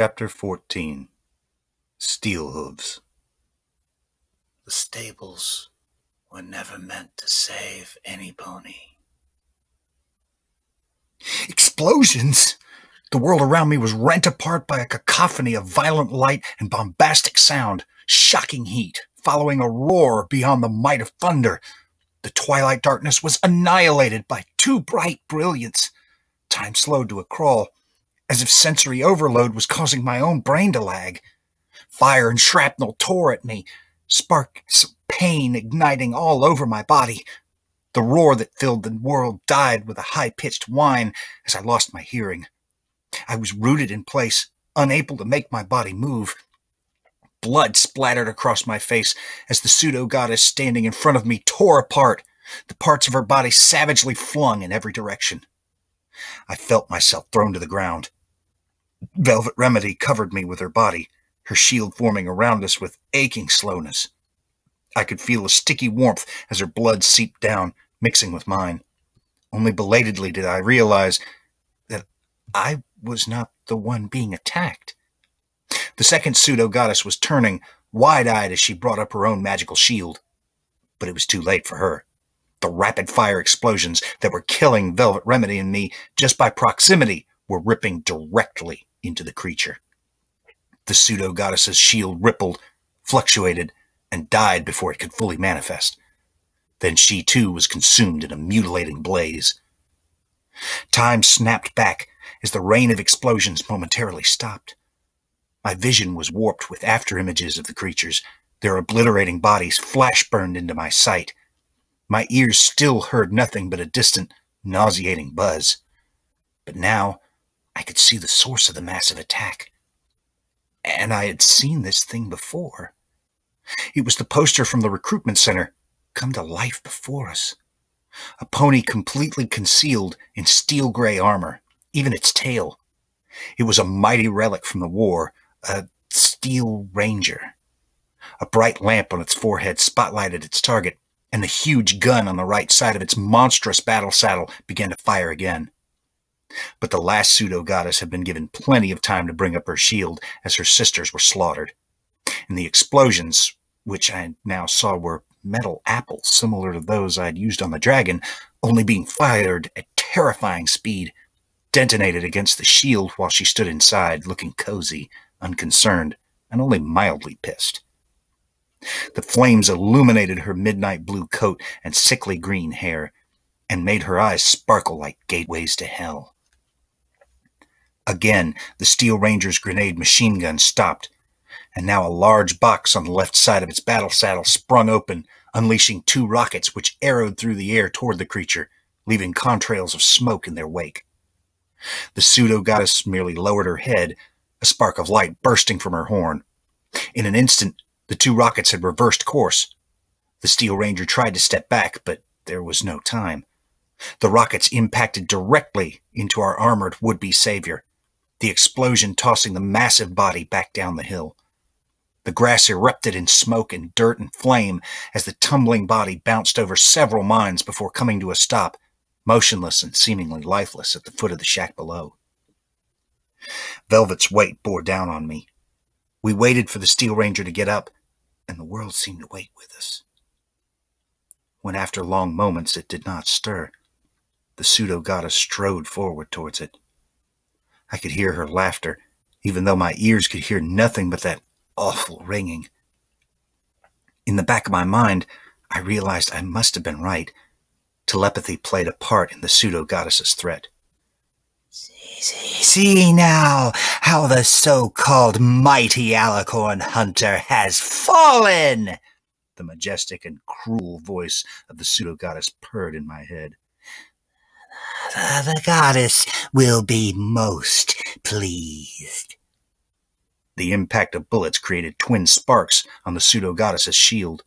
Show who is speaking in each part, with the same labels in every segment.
Speaker 1: Chapter 14 Steel Hooves
Speaker 2: The stables were never meant to save any pony.
Speaker 1: Explosions! The world around me was rent apart by a cacophony of violent light and bombastic sound, shocking heat, following a roar beyond the might of thunder. The twilight darkness was annihilated by too bright brilliance. Time slowed to a crawl, as if sensory overload was causing my own brain to lag. Fire and shrapnel tore at me, sparks of pain igniting all over my body. The roar that filled the world died with a high pitched whine as I lost my hearing. I was rooted in place, unable to make my body move. Blood splattered across my face as the pseudo goddess standing in front of me tore apart, the parts of her body savagely flung in every direction. I felt myself thrown to the ground. Velvet Remedy covered me with her body, her shield forming around us with aching slowness. I could feel a sticky warmth as her blood seeped down, mixing with mine. Only belatedly did I realize that I was not the one being attacked. The second pseudo goddess was turning, wide eyed as she brought up her own magical shield. But it was too late for her. The rapid fire explosions that were killing Velvet Remedy and me just by proximity were ripping directly into the creature. The pseudo goddess's shield rippled, fluctuated, and died before it could fully manifest. Then she too was consumed in a mutilating blaze. Time snapped back as the rain of explosions momentarily stopped. My vision was warped with after images of the creatures, their obliterating bodies flash burned into my sight. My ears still heard nothing but a distant, nauseating buzz. But now I could see the source of the massive attack. And I had seen this thing before. It was the poster from the recruitment center come to life before us. A pony completely concealed in steel gray armor, even its tail. It was a mighty relic from the war, a steel ranger. A bright lamp on its forehead spotlighted its target, and the huge gun on the right side of its monstrous battle saddle began to fire again. But the last pseudo goddess had been given plenty of time to bring up her shield as her sisters were slaughtered. And the explosions, which I now saw were metal apples similar to those I'd used on the dragon, only being fired at terrifying speed, detonated against the shield while she stood inside, looking cozy, unconcerned, and only mildly pissed. The flames illuminated her midnight blue coat and sickly green hair, and made her eyes sparkle like gateways to hell. Again, the Steel Ranger's grenade machine gun stopped, and now a large box on the left side of its battle saddle sprung open, unleashing two rockets which arrowed through the air toward the creature, leaving contrails of smoke in their wake. The pseudo goddess merely lowered her head, a spark of light bursting from her horn. In an instant, the two rockets had reversed course. The Steel Ranger tried to step back, but there was no time. The rockets impacted directly into our armored would-be savior, the explosion tossing the massive body back down the hill. The grass erupted in smoke and dirt and flame as the tumbling body bounced over several mines before coming to a stop, motionless and seemingly lifeless at the foot of the shack below. Velvet's weight bore down on me. We waited for the Steel Ranger to get up, and the world seemed to wait with us. When after long moments it did not stir, the pseudo goddess strode forward towards it. I could hear her laughter, even though my ears could hear nothing but that awful ringing. In the back of my mind, I realized I must have been right. Telepathy played a part in the pseudo goddess's threat.
Speaker 2: See, see, see now how the so-called mighty Alicorn hunter has fallen!
Speaker 1: The majestic and cruel voice of the pseudo goddess purred in my head.
Speaker 2: The, the goddess will be most pleased.
Speaker 1: The impact of bullets created twin sparks on the pseudo goddess's shield.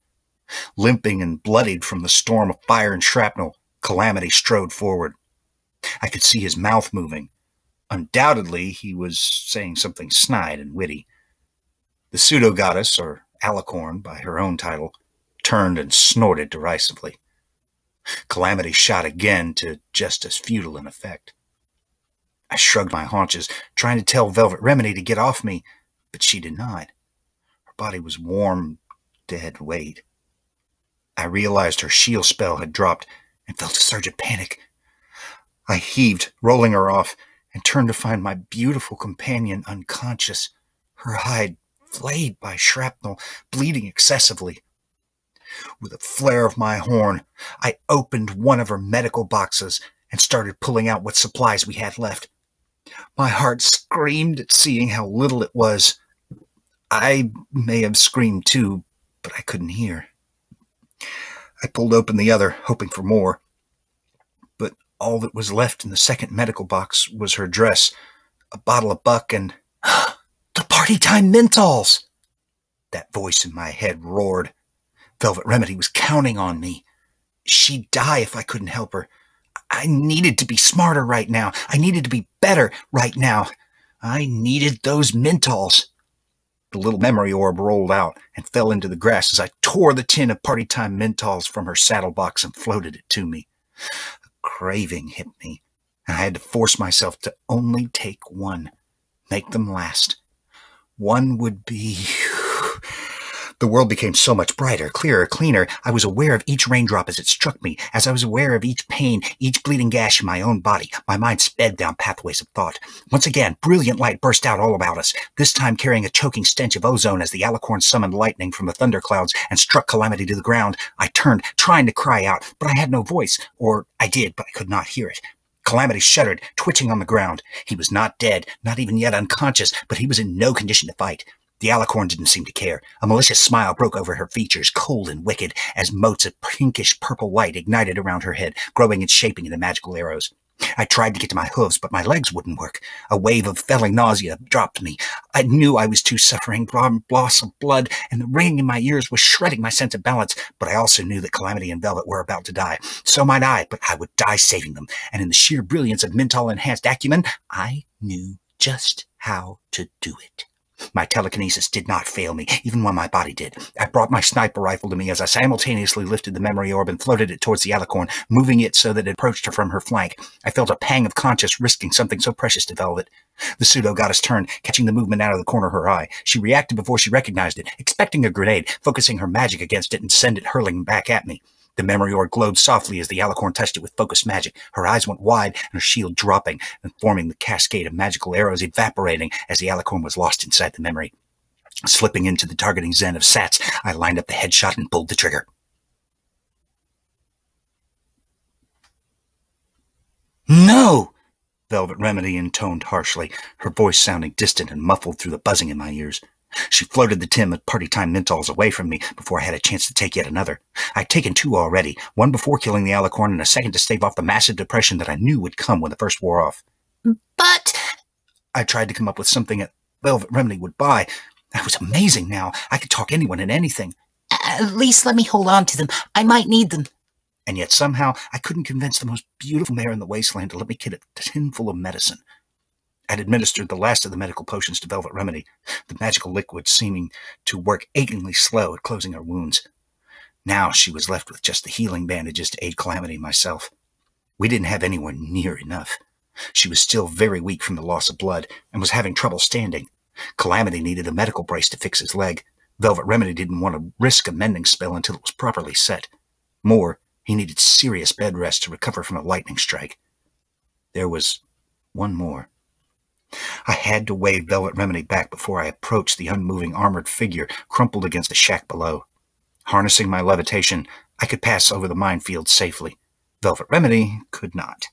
Speaker 1: Limping and bloodied from the storm of fire and shrapnel, Calamity strode forward. I could see his mouth moving. Undoubtedly, he was saying something snide and witty. The pseudo goddess, or Alicorn by her own title, turned and snorted derisively. Calamity shot again to just as futile an effect. I shrugged my haunches, trying to tell Velvet Remedy to get off me, but she denied. Her body was warm, dead weight. I realized her shield spell had dropped and felt a surge of panic. I heaved, rolling her off, and turned to find my beautiful companion unconscious, her hide flayed by shrapnel, bleeding excessively. With a flare of my horn, I opened one of her medical boxes and started pulling out what supplies we had left. My heart screamed at seeing how little it was. I may have screamed too, but I couldn't hear. I pulled open the other, hoping for more. But all that was left in the second medical box was her dress, a bottle of buck, and the party time menthols! That voice in my head roared. Velvet Remedy was counting on me. She'd die if I couldn't help her. I needed to be smarter right now. I needed to be better right now. I needed those menthols. The little memory orb rolled out and fell into the grass as I tore the tin of party time menthols from her saddle box and floated it to me. A craving hit me, and I had to force myself to only take one, make them last. One would be the world became so much brighter, clearer, cleaner. I was aware of each raindrop as it struck me, as I was aware of each pain, each bleeding gash in my own body. My mind sped down pathways of thought. Once again, brilliant light burst out all about us, this time carrying a choking stench of ozone as the alicorn summoned lightning from the thunderclouds and struck Calamity to the ground. I turned, trying to cry out, but I had no voice, or I did, but I could not hear it. Calamity shuddered, twitching on the ground. He was not dead, not even yet unconscious, but he was in no condition to fight. The alicorn didn't seem to care. A malicious smile broke over her features, cold and wicked, as motes of pinkish purple light ignited around her head, growing and shaping into magical arrows. I tried to get to my hooves, but my legs wouldn't work. A wave of felling nausea dropped me. I knew I was too suffering, loss of blood, and the ringing in my ears was shredding my sense of balance, but I also knew that Calamity and Velvet were about to die. So might I, but I would die saving them, and in the sheer brilliance of menthol-enhanced acumen, I knew just how to do it. My telekinesis did not fail me, even when my body did. I brought my sniper rifle to me as I simultaneously lifted the memory orb and floated it towards the alicorn, moving it so that it approached her from her flank. I felt a pang of conscience risking something so precious to Velvet. The pseudo-goddess turned, catching the movement out of the corner of her eye. She reacted before she recognized it, expecting a grenade, focusing her magic against it and send it hurling back at me. The memory orb glowed softly as the alicorn touched it with focused magic. Her eyes went wide and her shield dropping and forming the cascade of magical arrows evaporating as the alicorn was lost inside the memory. Slipping into the targeting zen of SATS, I lined up the headshot and pulled the trigger. No! Velvet Remedy intoned harshly, her voice sounding distant and muffled through the buzzing in my ears. She floated the tin of party time menthols away from me before I had a chance to take yet another. I'd taken two already, one before killing the alicorn and a second to stave off the massive depression that I knew would come when the first wore off.
Speaker 3: But...
Speaker 1: I tried to come up with something that Velvet Remedy would buy. That was amazing now. I could talk anyone and anything.
Speaker 3: At least let me hold on to them. I might need them.
Speaker 1: And yet somehow I couldn't convince the most beautiful mare in the wasteland to let me get a tinful of medicine. I'd administered the last of the medical potions to Velvet Remedy, the magical liquid seeming to work achingly slow at closing her wounds. Now she was left with just the healing bandages to aid Calamity and myself. We didn't have anywhere near enough. She was still very weak from the loss of blood and was having trouble standing. Calamity needed a medical brace to fix his leg. Velvet Remedy didn't want to risk a mending spell until it was properly set. More, he needed serious bed rest to recover from a lightning strike. There was one more. I had to wave Velvet Remedy back before I approached the unmoving armored figure crumpled against the shack below. Harnessing my levitation, I could pass over the minefield safely. Velvet Remedy could not.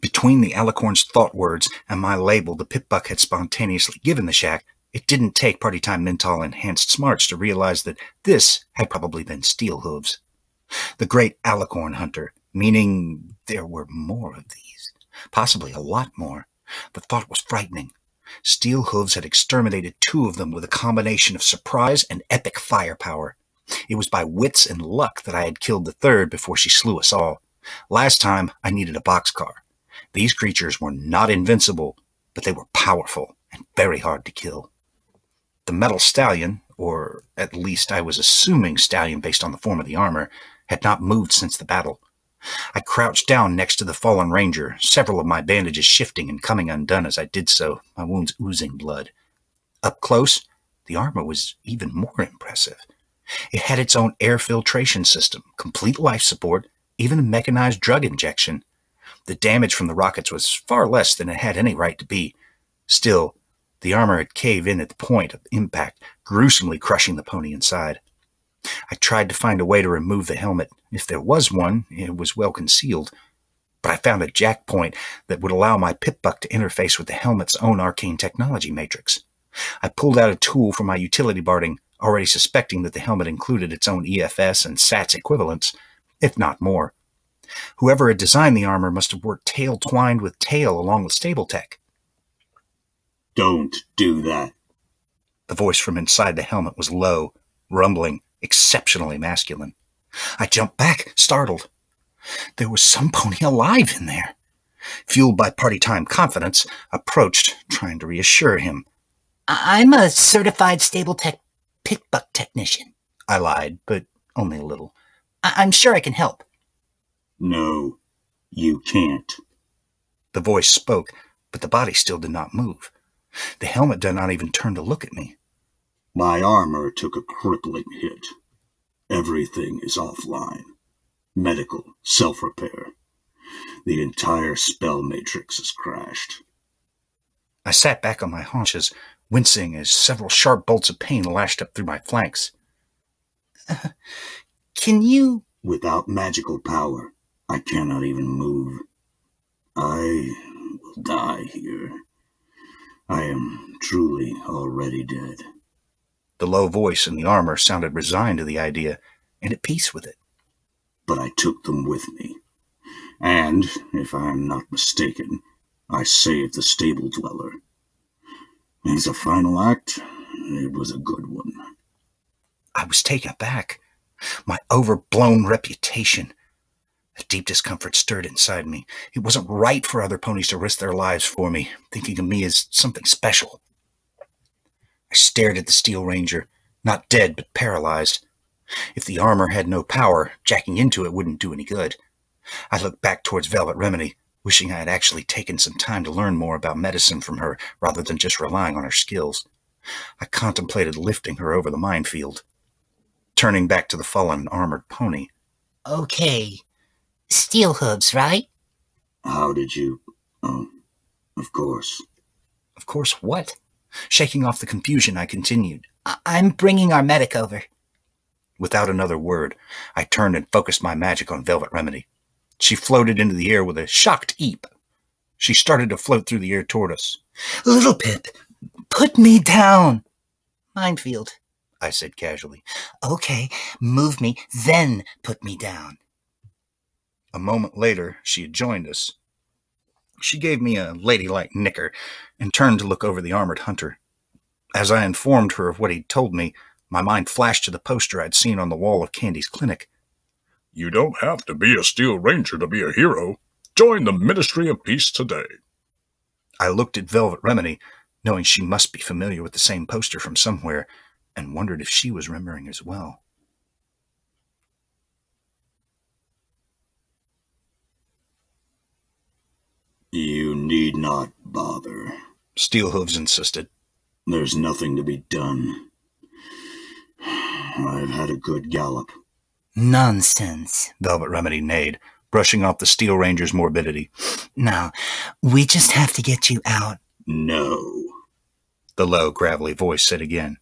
Speaker 1: Between the alicorn's thought words and my label the Pip-Buck had spontaneously given the shack, it didn't take Party Time Menthol enhanced smarts to realize that this had probably been Steel Hooves. The great alicorn hunter, meaning there were more of these, possibly a lot more. The thought was frightening. Steel Hooves had exterminated two of them with a combination of surprise and epic firepower. It was by wits and luck that I had killed the third before she slew us all. Last time, I needed a boxcar. These creatures were not invincible, but they were powerful and very hard to kill. The metal stallion, or at least I was assuming stallion based on the form of the armor, had not moved since the battle. I crouched down next to the fallen ranger, several of my bandages shifting and coming undone as I did so, my wounds oozing blood. Up close, the armor was even more impressive. It had its own air filtration system, complete life support, even a mechanized drug injection. The damage from the rockets was far less than it had any right to be. Still, the armor had caved in at the point of impact, gruesomely crushing the pony inside. I tried to find a way to remove the helmet. If there was one, it was well concealed. But I found a jack point that would allow my pip-buck to interface with the helmet's own arcane technology matrix. I pulled out a tool from my utility barding, already suspecting that the helmet included its own EFS and SATS equivalents, if not more. Whoever had designed the armor must have worked tail twined with tail along with stable tech.
Speaker 4: Don't do that.
Speaker 1: The voice from inside the helmet was low, rumbling, exceptionally masculine. I jumped back, startled. There was some pony alive in there. Fueled by party time confidence, approached, trying to reassure him.
Speaker 3: I- I'm a certified stable tech Pip-Buck technician.
Speaker 1: I lied, but only a little.
Speaker 3: I- I'm sure I can help.
Speaker 4: No, you can't.
Speaker 1: The voice spoke, but the body still did not move. The helmet did not even turn to look at me.
Speaker 4: My armor took a crippling hit. Everything is offline. Medical, self-repair. The entire spell matrix has crashed.
Speaker 1: I sat back on my haunches, wincing as several sharp bolts of pain lashed up through my flanks.
Speaker 3: Can you?
Speaker 4: Without magical power, I cannot even move. I will die here. I am truly already dead.
Speaker 1: The low voice in the armor sounded resigned to the idea and at peace with it.
Speaker 4: But I took them with me. And, if I am not mistaken, I saved the stable dweller. As a final act, it was a good one.
Speaker 1: I was taken aback. My overblown reputation. A deep discomfort stirred inside me. It wasn't right for other ponies to risk their lives for me, thinking of me as something special. I stared at the Steel Ranger, not dead but paralyzed. If the armor had no power, jacking into it wouldn't do any good. I looked back towards Velvet Remedy, wishing I had actually taken some time to learn more about medicine from her rather than just relying on her skills. I contemplated lifting her over the minefield. Turning back to the fallen armored pony,
Speaker 3: Okay. Steel hooves, right?
Speaker 4: How did you. Oh, of course.
Speaker 1: of course, what? Shaking off the confusion, I continued.
Speaker 3: I- I'm bringing our medic over.
Speaker 1: Without another word, I turned and focused my magic on Velvet Remedy. She floated into the air with a shocked eep. She started to float through the air toward us.
Speaker 3: Little Pip, put me down. Minefield.
Speaker 1: I said casually.
Speaker 3: Okay, move me, then put me down.
Speaker 1: A moment later, she had joined us. She gave me a ladylike nicker and turned to look over the armored hunter. As I informed her of what he'd told me, my mind flashed to the poster I'd seen on the wall of Candy's clinic.
Speaker 5: You don't have to be a Steel Ranger to be a hero. Join the Ministry of Peace today.
Speaker 1: I looked at Velvet Remedy, knowing she must be familiar with the same poster from somewhere, and wondered if she was remembering as well.
Speaker 4: You need not bother.
Speaker 1: Steelhooves insisted.
Speaker 4: There's nothing to be done. I've had a good gallop.
Speaker 3: Nonsense.
Speaker 1: Velvet Remedy neighed, brushing off the Steel Ranger's morbidity.
Speaker 3: Now, we just have to get you out.
Speaker 4: No.
Speaker 1: The low, gravelly voice said again.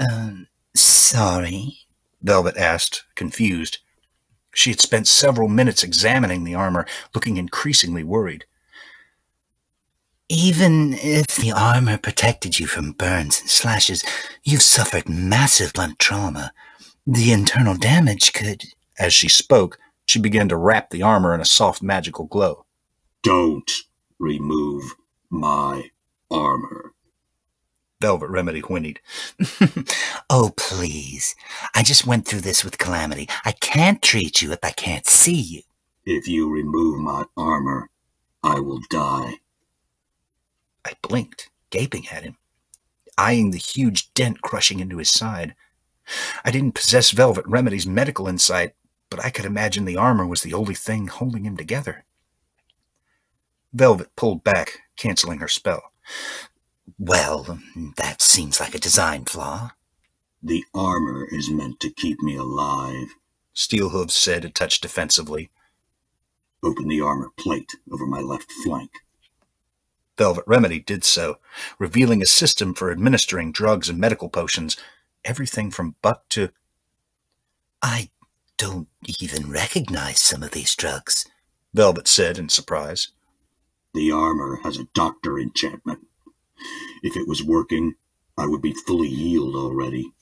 Speaker 3: Um, sorry.
Speaker 1: Velvet asked, confused. She had spent several minutes examining the armor, looking increasingly worried.
Speaker 3: Even if the armor protected you from burns and slashes, you've suffered massive blunt trauma. The internal damage could.
Speaker 1: As she spoke, she began to wrap the armor in a soft magical glow.
Speaker 4: Don't remove my armor.
Speaker 1: Velvet Remedy whinnied.
Speaker 3: oh, please. I just went through this with Calamity. I can't treat you if I can't see you.
Speaker 4: If you remove my armor, I will die.
Speaker 1: I blinked, gaping at him, eyeing the huge dent crushing into his side. I didn't possess Velvet Remedy's medical insight, but I could imagine the armor was the only thing holding him together. Velvet pulled back, canceling her spell.
Speaker 3: Well, that seems like a design flaw.
Speaker 4: The armor is meant to keep me alive.
Speaker 1: Steelhooves said a touch defensively.
Speaker 4: Open the armor plate over my left flank.
Speaker 1: Velvet Remedy did so, revealing a system for administering drugs and medical potions, everything from buck to.
Speaker 3: I don't even recognize some of these drugs,
Speaker 1: Velvet said in surprise.
Speaker 4: The armor has a doctor enchantment. If it was working, I would be fully healed already.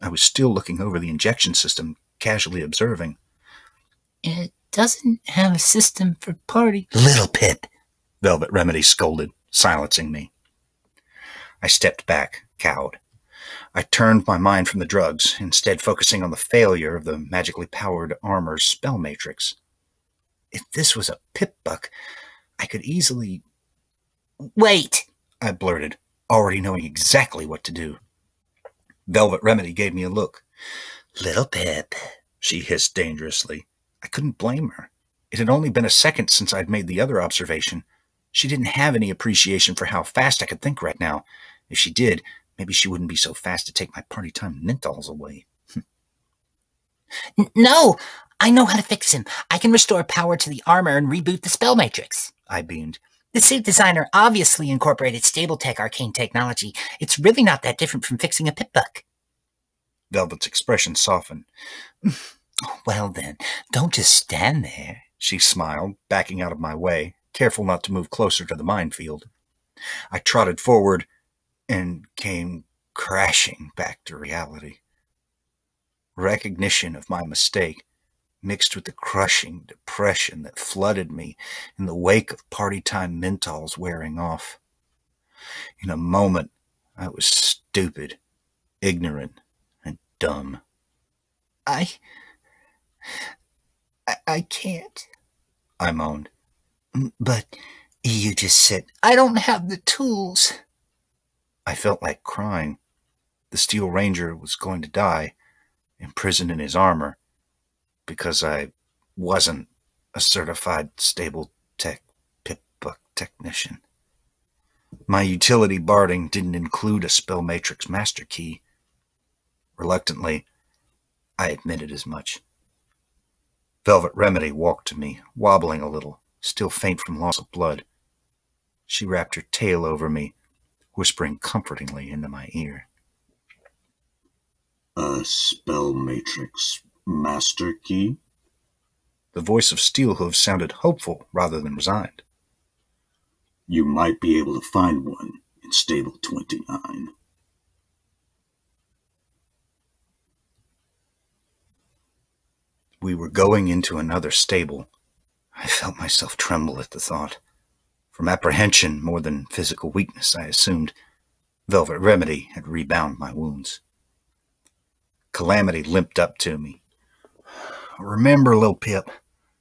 Speaker 1: I was still looking over the injection system, casually observing.
Speaker 6: It doesn't have a system for party.
Speaker 3: Little Pip,
Speaker 1: Velvet Remedy scolded, silencing me. I stepped back, cowed. I turned my mind from the drugs, instead focusing on the failure of the magically powered armor's spell matrix. If this was a Pip-Buck, I could easily.
Speaker 6: Wait!
Speaker 1: I blurted, already knowing exactly what to do. Velvet Remedy gave me a look.
Speaker 3: Little Pip,
Speaker 1: she hissed dangerously. I couldn't blame her. It had only been a second since I'd made the other observation. She didn't have any appreciation for how fast I could think right now. If she did, maybe she wouldn't be so fast to take my party time mentals away.
Speaker 6: no! I know how to fix him. I can restore power to the armor and reboot the spell matrix.
Speaker 1: I beamed.
Speaker 6: The suit designer obviously incorporated stable tech arcane technology. It's really not that different from fixing a Pip-Buck.
Speaker 1: Velvet's expression softened.
Speaker 3: well then, don't just stand there,
Speaker 1: she smiled, backing out of my way, careful not to move closer to the minefield. I trotted forward and came crashing back to reality. Recognition of my mistake mixed with the crushing depression that flooded me in the wake of party time mentals wearing off. In a moment, I was stupid, ignorant, and dumb.
Speaker 6: I. I, I can't,
Speaker 1: I moaned.
Speaker 3: But you just said,
Speaker 6: I don't have the tools.
Speaker 1: I felt like crying. The Steel Ranger was going to die, imprisoned in his armor, because I wasn't a certified stable tech Pip-Buck technician. My utility barding didn't include a spell matrix master key. Reluctantly, I admitted as much. Velvet Remedy walked to me, wobbling a little, still faint from loss of blood. She wrapped her tail over me, whispering comfortingly into my ear.
Speaker 4: A spell matrix master key?
Speaker 1: The voice of Steelhooves sounded hopeful rather than resigned.
Speaker 4: You might be able to find one in Stable 29.
Speaker 1: We were going into another stable. I felt myself tremble at the thought. From apprehension more than physical weakness, I assumed Velvet Remedy had rebound my wounds. Calamity limped up to me, Remember, little Pip,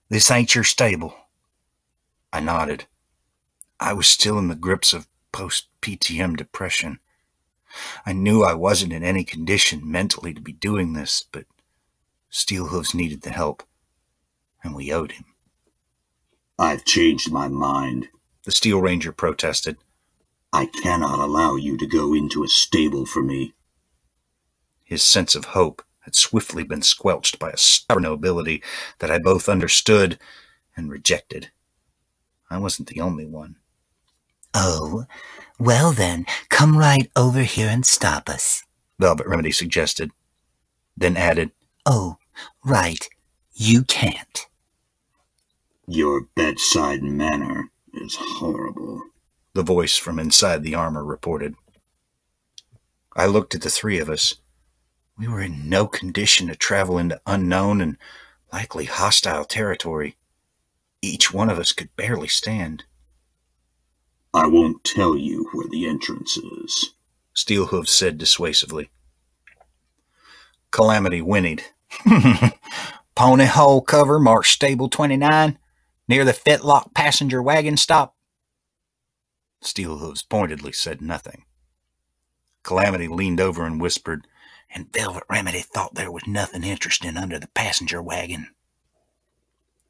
Speaker 1: this ain't your stable. I nodded. I was still in the grips of post PTM depression. I knew I wasn't in any condition mentally to be doing this, but Steelhooves needed the help, and we owed him.
Speaker 4: I've changed my mind,
Speaker 1: the Steel Ranger protested.
Speaker 4: I cannot allow you to go into a stable for me.
Speaker 1: His sense of hope had swiftly been squelched by a stubborn nobility that I both understood and rejected. I wasn't the only one.
Speaker 3: Oh, well then, come right over here and stop us,
Speaker 1: Velvet Remedy suggested, then added,
Speaker 3: Oh, right, you can't.
Speaker 4: Your bedside manner is horrible,
Speaker 1: the voice from inside the armor reported. I looked at the three of us, we were in no condition to travel into unknown and likely hostile territory. Each one of us could barely stand.
Speaker 4: I won't tell you where the entrance is,
Speaker 1: Steelhooves said dissuasively. Calamity whinnied. Pony hole cover marked stable 29 near the Fetlock passenger wagon stop. Steelhooves pointedly said nothing. Calamity leaned over and whispered,
Speaker 3: and Velvet Remedy thought there was nothing interesting under the passenger wagon.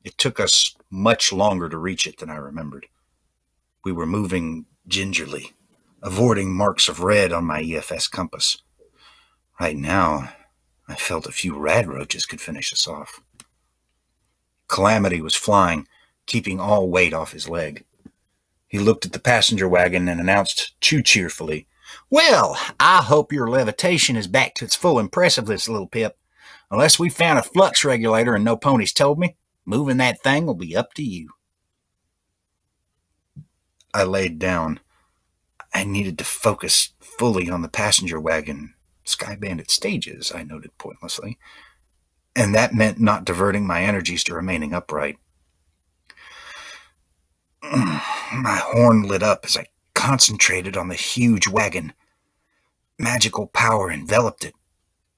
Speaker 1: It took us much longer to reach it than I remembered. We were moving gingerly, avoiding marks of red on my EFS compass. Right now, I felt a few rad roaches could finish us off. Calamity was flying, keeping all weight off his leg. He looked at the passenger wagon and announced too cheerfully, Well, I hope your levitation is back to its full impressiveness, little Pip. Unless we found a flux regulator and no ponies told me, moving that thing will be up to you. I laid down. I needed to focus fully on the passenger wagon. Sky Bandit stages, I noted pointlessly. And that meant not diverting my energies to remaining upright. My horn lit up as I concentrated on the huge wagon. Magical power enveloped it.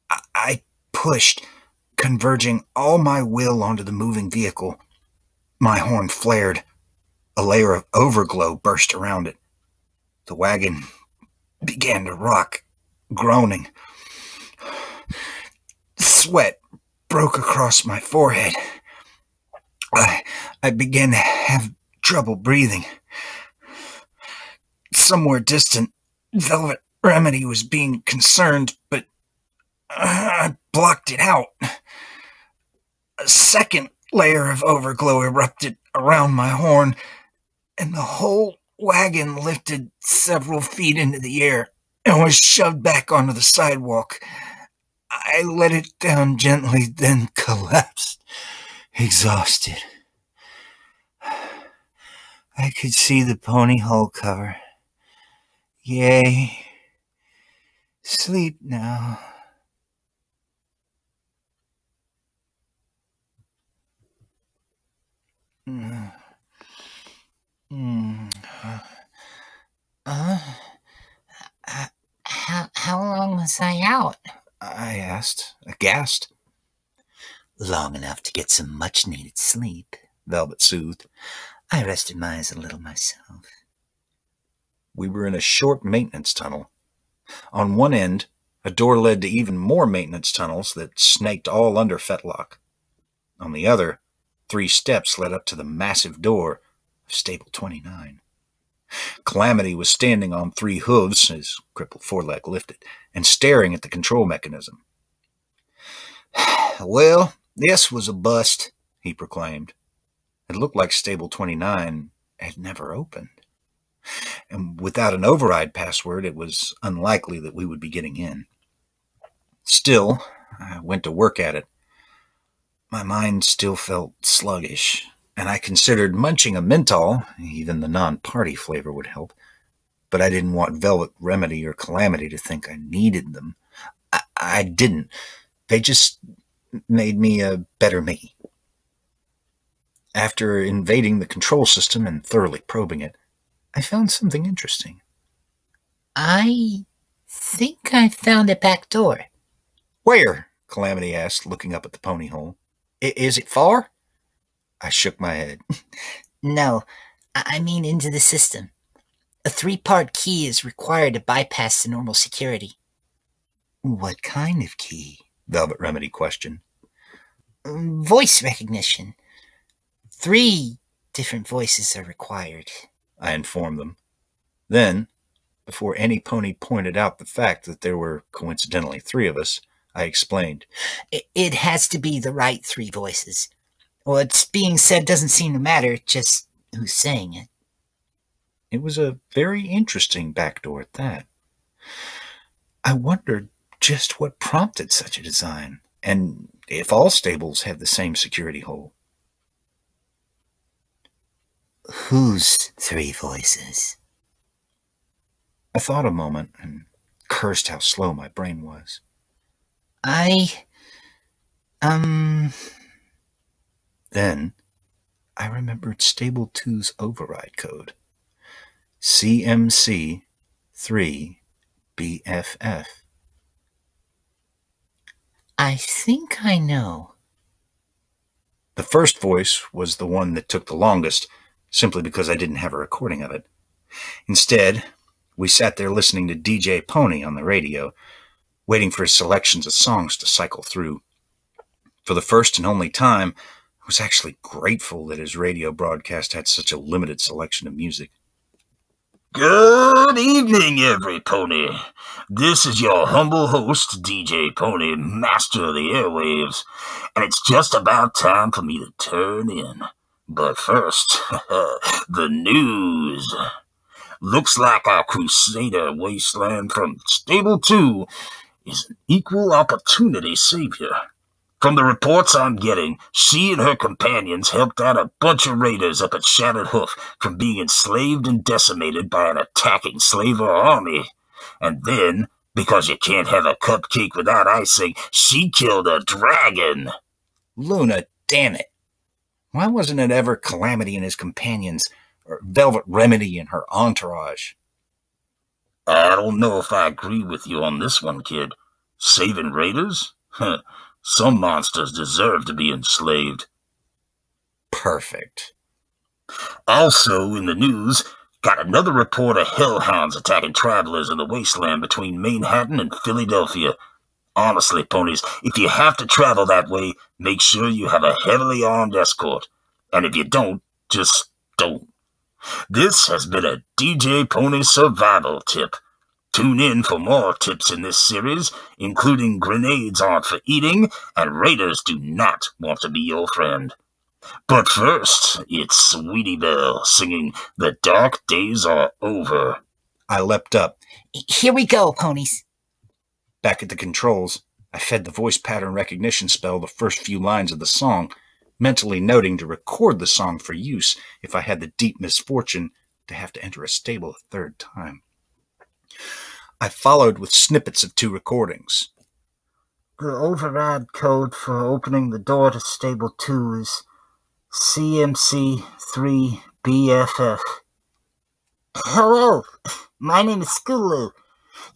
Speaker 1: I, I pushed, converging all my will onto the moving vehicle. My horn flared. A layer of overglow burst around it. The wagon began to rock, groaning. Sweat broke across my forehead. I, I began to have trouble breathing. Somewhere distant, Velvet Remedy was being concerned, but I blocked it out. A second layer of overglow erupted around my horn, and the whole wagon lifted several feet into the air and was shoved back onto the sidewalk. I let it down gently, then collapsed, exhausted. I could see the pony hull cover. Yay. Sleep now. Mm. Mm.
Speaker 6: Uh, how, how long was I out?
Speaker 1: I asked, aghast.
Speaker 3: Long enough to get some much needed sleep, Velvet soothed. I rested my eyes a little myself.
Speaker 1: We were in a short maintenance tunnel. On one end, a door led to even more maintenance tunnels that snaked all under Fetlock. On the other, three steps led up to the massive door of Stable 29. Calamity was standing on three hooves, his crippled foreleg lifted, and staring at the control mechanism. Well, this was a bust, he proclaimed. It looked like Stable 29 had never opened. And without an override password, it was unlikely that we would be getting in. Still, I went to work at it. My mind still felt sluggish, and I considered munching a menthol, even the non party flavor would help. But I didn't want Velvet Remedy or Calamity to think I needed them. I, I didn't. They just made me a better me. After invading the control system and thoroughly probing it, I found something interesting.
Speaker 6: I think I found a back door.
Speaker 1: Where? Calamity asked, looking up at the pony hole. Is it far? I shook my head.
Speaker 6: No, I mean into the system. A three part key is required to bypass the normal security.
Speaker 3: What kind of key?
Speaker 1: Velvet Remedy questioned.
Speaker 6: Voice recognition. Three different voices are required.
Speaker 1: I informed them. Then, before any pony pointed out the fact that there were coincidentally three of us, I explained.
Speaker 6: It has to be the right three voices. What's being said doesn't seem to matter, just who's saying it.
Speaker 1: It was a very interesting backdoor at that. I wondered just what prompted such a design, and if all stables have the same security hole.
Speaker 3: Whose three voices?
Speaker 1: I thought a moment and cursed how slow my brain was.
Speaker 6: I. Um.
Speaker 1: Then I remembered Stable 2's override code CMC 3 BFF.
Speaker 6: I think I know.
Speaker 1: The first voice was the one that took the longest, simply because I didn't have a recording of it. Instead, we sat there listening to DJ Pony on the radio. waiting for his selections of songs to cycle through. For the first and only time, I was actually grateful that his radio broadcast had such a limited selection of music.
Speaker 4: Good evening, every pony. This is your humble host, DJ Pony, master of the airwaves, and it's just about time for me to turn in. But first, the news. Looks like our Crusader Wasteland from Stable 2 is an equal opportunity savior. From the reports I'm getting, she and her companions helped out a bunch of raiders up at Shattered Hoof from being enslaved and decimated by an attacking slaver army. And then, because you can't have a cupcake without icing, she killed a dragon.
Speaker 1: Luna, damn it. Why wasn't it ever Calamity and his companions, or Velvet Remedy and her entourage?
Speaker 4: I don't know if I agree with you on this one, kid. Saving raiders? Some monsters deserve to be enslaved.
Speaker 1: Perfect.
Speaker 4: Also, in the news, got another report of hellhounds attacking travelers in the wasteland between Manhattan and Philadelphia. Honestly, ponies, if you have to travel that way, make sure you have a heavily armed escort. And if you don't, just don't. This has been a DJ Pony survival tip. Tune in for more tips in this series, including grenades aren't for eating and raiders do not want to be your friend. But first, it's Sweetie Belle singing The Dark Days Are Over.
Speaker 1: I leapt up.
Speaker 7: Here we go, ponies.
Speaker 1: Back at the controls, I fed the voice pattern recognition spell the first few lines of the song, mentally noting to record the song for use if I had the deep misfortune to have to enter a stable a third time. I followed with snippets of two recordings.
Speaker 8: The override code for opening the door to Stable 2 is CMC3BFF.
Speaker 7: Hello, my name is Scootaloo.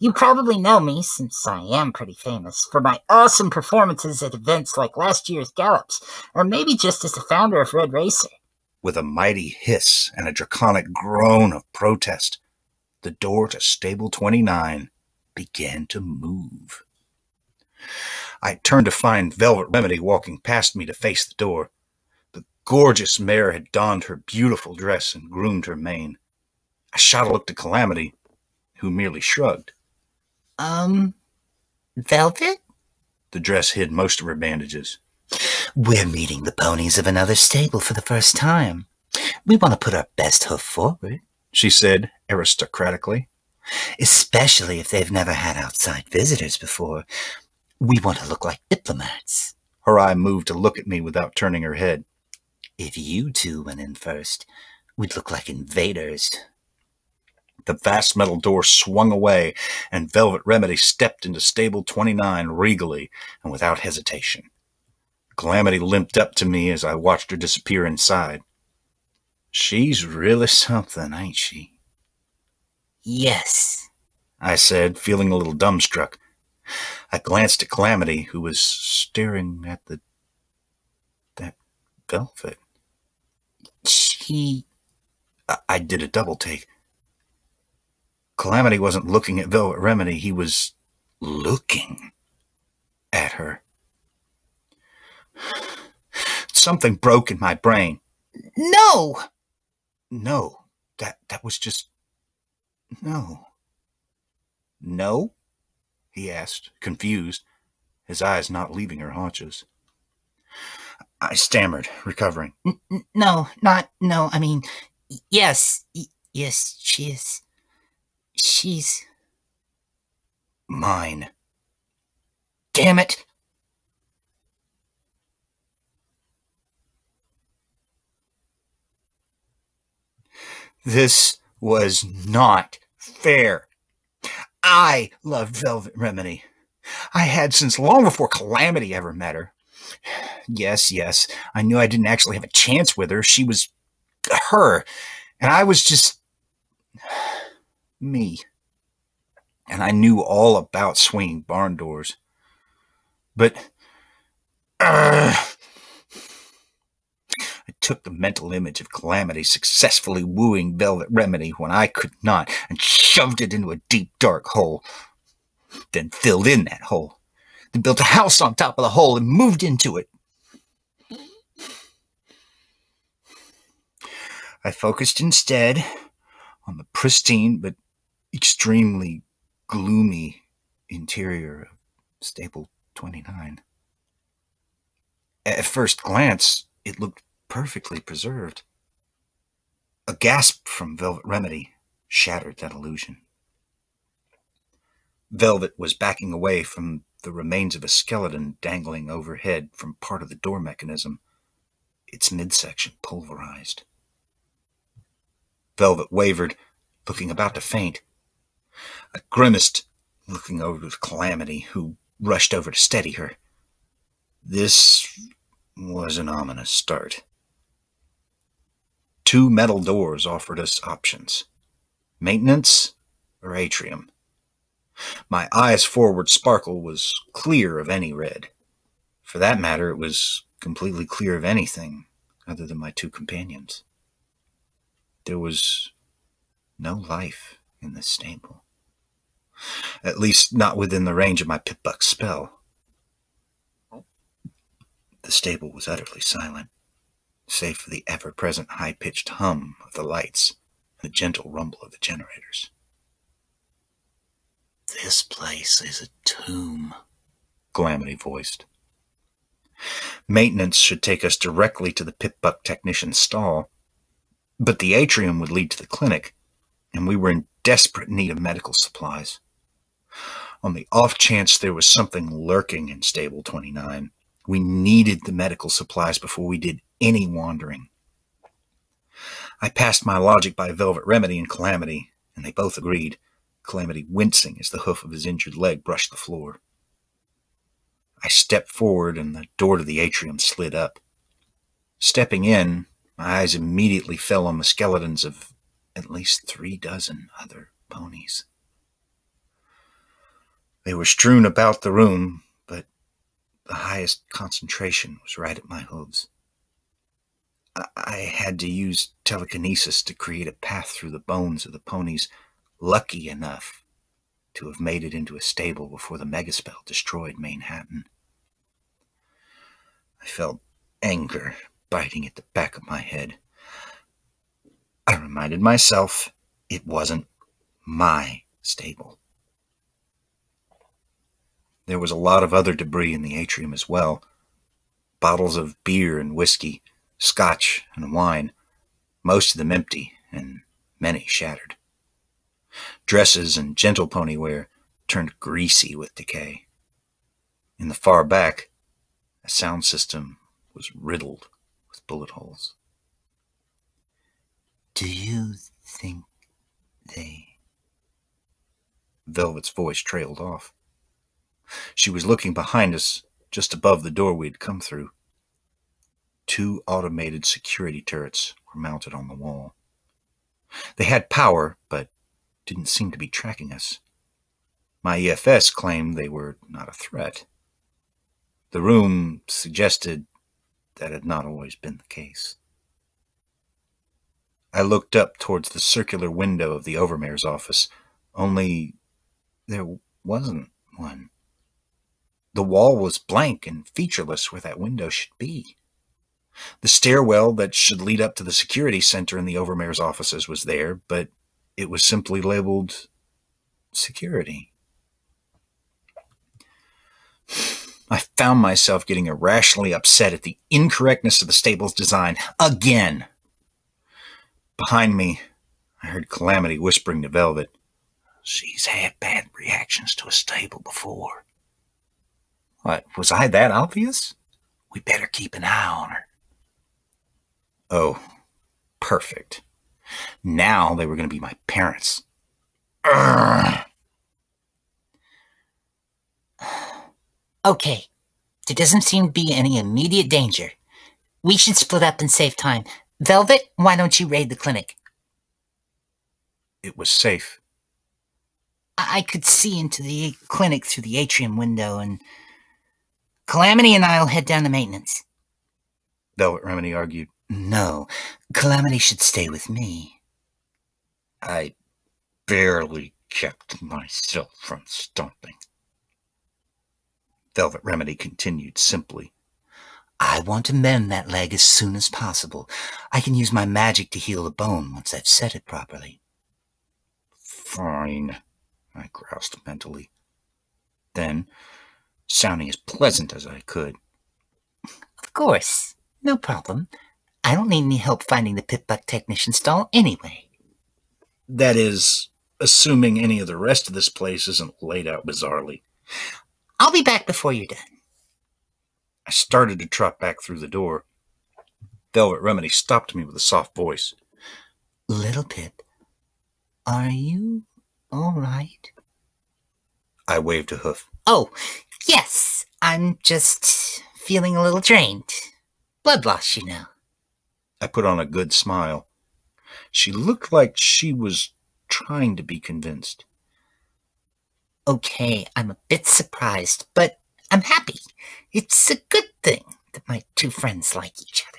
Speaker 7: You probably know me, since I am pretty famous, for my awesome performances at events like last year's Gallops, or maybe just as the founder of Red Racer.
Speaker 1: With a mighty hiss and a draconic groan of protest, the door to Stable 29 began to move. I turned to find Velvet Remedy walking past me to face the door. The gorgeous mare had donned her beautiful dress and groomed her mane. I shot a look to Calamity, who merely shrugged.
Speaker 7: Um, Velvet?
Speaker 1: The dress hid most of her bandages.
Speaker 9: We're meeting the ponies of another stable for the first time. We want to put our best hoof forward,
Speaker 1: she said aristocratically.
Speaker 9: Especially if they've never had outside visitors before. We want to look like diplomats.
Speaker 1: Her eye moved to look at me without turning her head.
Speaker 9: If you two went in first, we'd look like invaders.
Speaker 1: The vast metal door swung away, and Velvet Remedy stepped into Stable 29 regally and without hesitation. Calamity limped up to me as I watched her disappear inside. She's really something, ain't she?
Speaker 7: Yes,
Speaker 1: I said, feeling a little dumbstruck. I glanced at Calamity, who was staring at the. that velvet.
Speaker 7: She.
Speaker 1: I, I did a double take. Calamity wasn't looking at Velvet Remedy, he was looking at her. Something broke in my brain.
Speaker 7: No!
Speaker 1: No, that that was just no. No? he asked, confused, his eyes not leaving her haunches. I stammered, recovering.
Speaker 7: No, not no. I mean, yes, yes, she is. She's
Speaker 1: mine.
Speaker 7: Damn it!
Speaker 1: This was not fair. I loved Velvet Remedy. I had since long before Calamity ever met her. Yes, yes, I knew I didn't actually have a chance with her. She was her, and I was just me. And I knew all about swinging barn doors. But uh, I took the mental image of Calamity successfully wooing Velvet Remedy when I could not and shoved it into a deep, dark hole. then filled in that hole, then built a house on top of the hole and moved into it. I focused instead on the pristine but extremely gloomy interior of Stable 29. At first glance, it looked perfectly preserved. A gasp from Velvet Remedy shattered that illusion. Velvet was backing away from the remains of a skeleton dangling overhead from part of the door mechanism, its midsection pulverized. Velvet wavered, looking about to faint. I grimaced, looking over to Calamity, who rushed over to steady her. This was an ominous start. Two metal doors offered us options maintenance or atrium. My eyes forward sparkle was clear of any red. For that matter, it was completely clear of anything other than my two companions. There was no life in this stable. At least not within the range of my Pip-Buck spell. The stable was utterly silent, save for the ever-present high-pitched hum of the lights and the gentle rumble of the generators.
Speaker 3: This place is a tomb,
Speaker 1: Calamity voiced. Maintenance should take us directly to the Pip-Buck technician's stall, but the atrium would lead to the clinic, and we were in desperate need of medical supplies. On the off chance there was something lurking in Stable 29, we needed the medical supplies before we did any wandering. I passed my logic by Velvet Remedy and Calamity, and they both agreed, Calamity wincing as the hoof of his injured leg brushed the floor. I stepped forward, and the door to the atrium slid up. Stepping in, my eyes immediately fell on the skeletons of at least three dozen other ponies. They were strewn about the room, but the highest concentration was right at my hooves. I had to use telekinesis to create a path through the bones of the ponies lucky enough to have made it into a stable before the megaspell destroyed Manehattan. I felt anger biting at the back of my head. I reminded myself it wasn't my stable. There was a lot of other debris in the atrium as well bottles of beer and whiskey, scotch and wine, most of them empty and many shattered. Dresses and gentle pony wear turned greasy with decay. In the far back, a sound system was riddled with bullet holes.
Speaker 3: Do you think they.
Speaker 1: Velvet's voice trailed off. She was looking behind us, just above the door we had come through. Two automated security turrets were mounted on the wall. They had power, but didn't seem to be tracking us. My EFS claimed they were not a threat. The room suggested that had not always been the case. I looked up towards the circular window of the Overmare's office, only there wasn't one. The wall was blank and featureless where that window should be. The stairwell that should lead up to the security center in the Overmare's offices was there, but it was simply labeled security. I found myself getting irrationally upset at the incorrectness of the stable's design again. Behind me, I heard Calamity whispering to Velvet,
Speaker 3: She's had bad reactions to a stable before.
Speaker 1: What, was I that obvious?
Speaker 3: We better keep an eye on her.
Speaker 1: Oh, perfect. Now they were going to be my parents.
Speaker 6: Okay, there doesn't seem to be any immediate danger. We should split up and save time. Velvet, why don't you raid the clinic?
Speaker 1: It was safe.
Speaker 6: I, I could see into the clinic through the atrium window, and Calamity and I'll head down to maintenance.
Speaker 1: Velvet Remedy argued.
Speaker 3: No, Calamity should stay with me.
Speaker 5: I barely kept myself from stomping.
Speaker 1: Velvet Remedy continued simply.
Speaker 3: I want to mend that leg as soon as possible. I can use my magic to heal the bone once I've set it properly.
Speaker 1: Fine, I groused mentally. Then, sounding as pleasant as I could,
Speaker 3: Of course. No problem. I don't need any help finding the Pip-Buck technician stall anyway.
Speaker 1: that is, assuming any of the rest of this place isn't laid out bizarrely.
Speaker 3: I'll be back before you're done.
Speaker 1: I started to trot back through the door. Velvet Remedy stopped me with a soft voice.
Speaker 3: Little Pip, are you all right?
Speaker 1: I waved a hoof.
Speaker 3: Oh, yes. I'm just feeling a little drained. Blood loss, you know.
Speaker 1: I put on a good smile. She looked like she was trying to be convinced.
Speaker 3: Okay, I'm a bit surprised, but I'm happy. It's a good thing that my two friends like each other.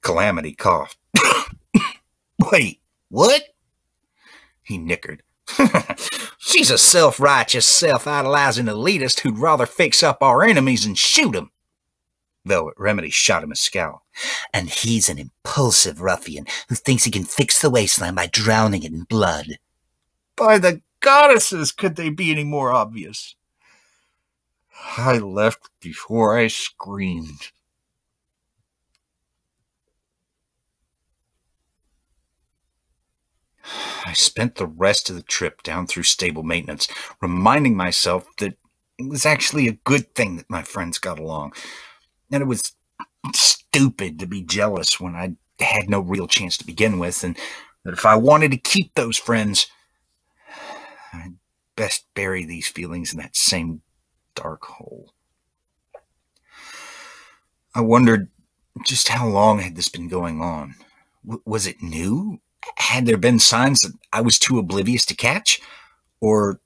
Speaker 1: Calamity coughed. Wait, what? He nickered. She's a self righteous, self idolizing elitist who'd rather fix up our enemies and shoot 'em. Velvet Remedy shot him a scowl.
Speaker 3: And he's an impulsive ruffian who thinks he can fix the wasteland by drowning it in blood.
Speaker 1: By the goddesses, could they be any more obvious? I left before I screamed. I spent the rest of the trip down through stable maintenance, reminding myself that it was actually a good thing that my friends got along. And it was stupid to be jealous when I had no real chance to begin with, and that if I wanted to keep those friends, I'd best bury these feelings in that same dark hole. I wondered just how long had this been going on? W- was it new? Had there been signs that I was too oblivious to catch? Or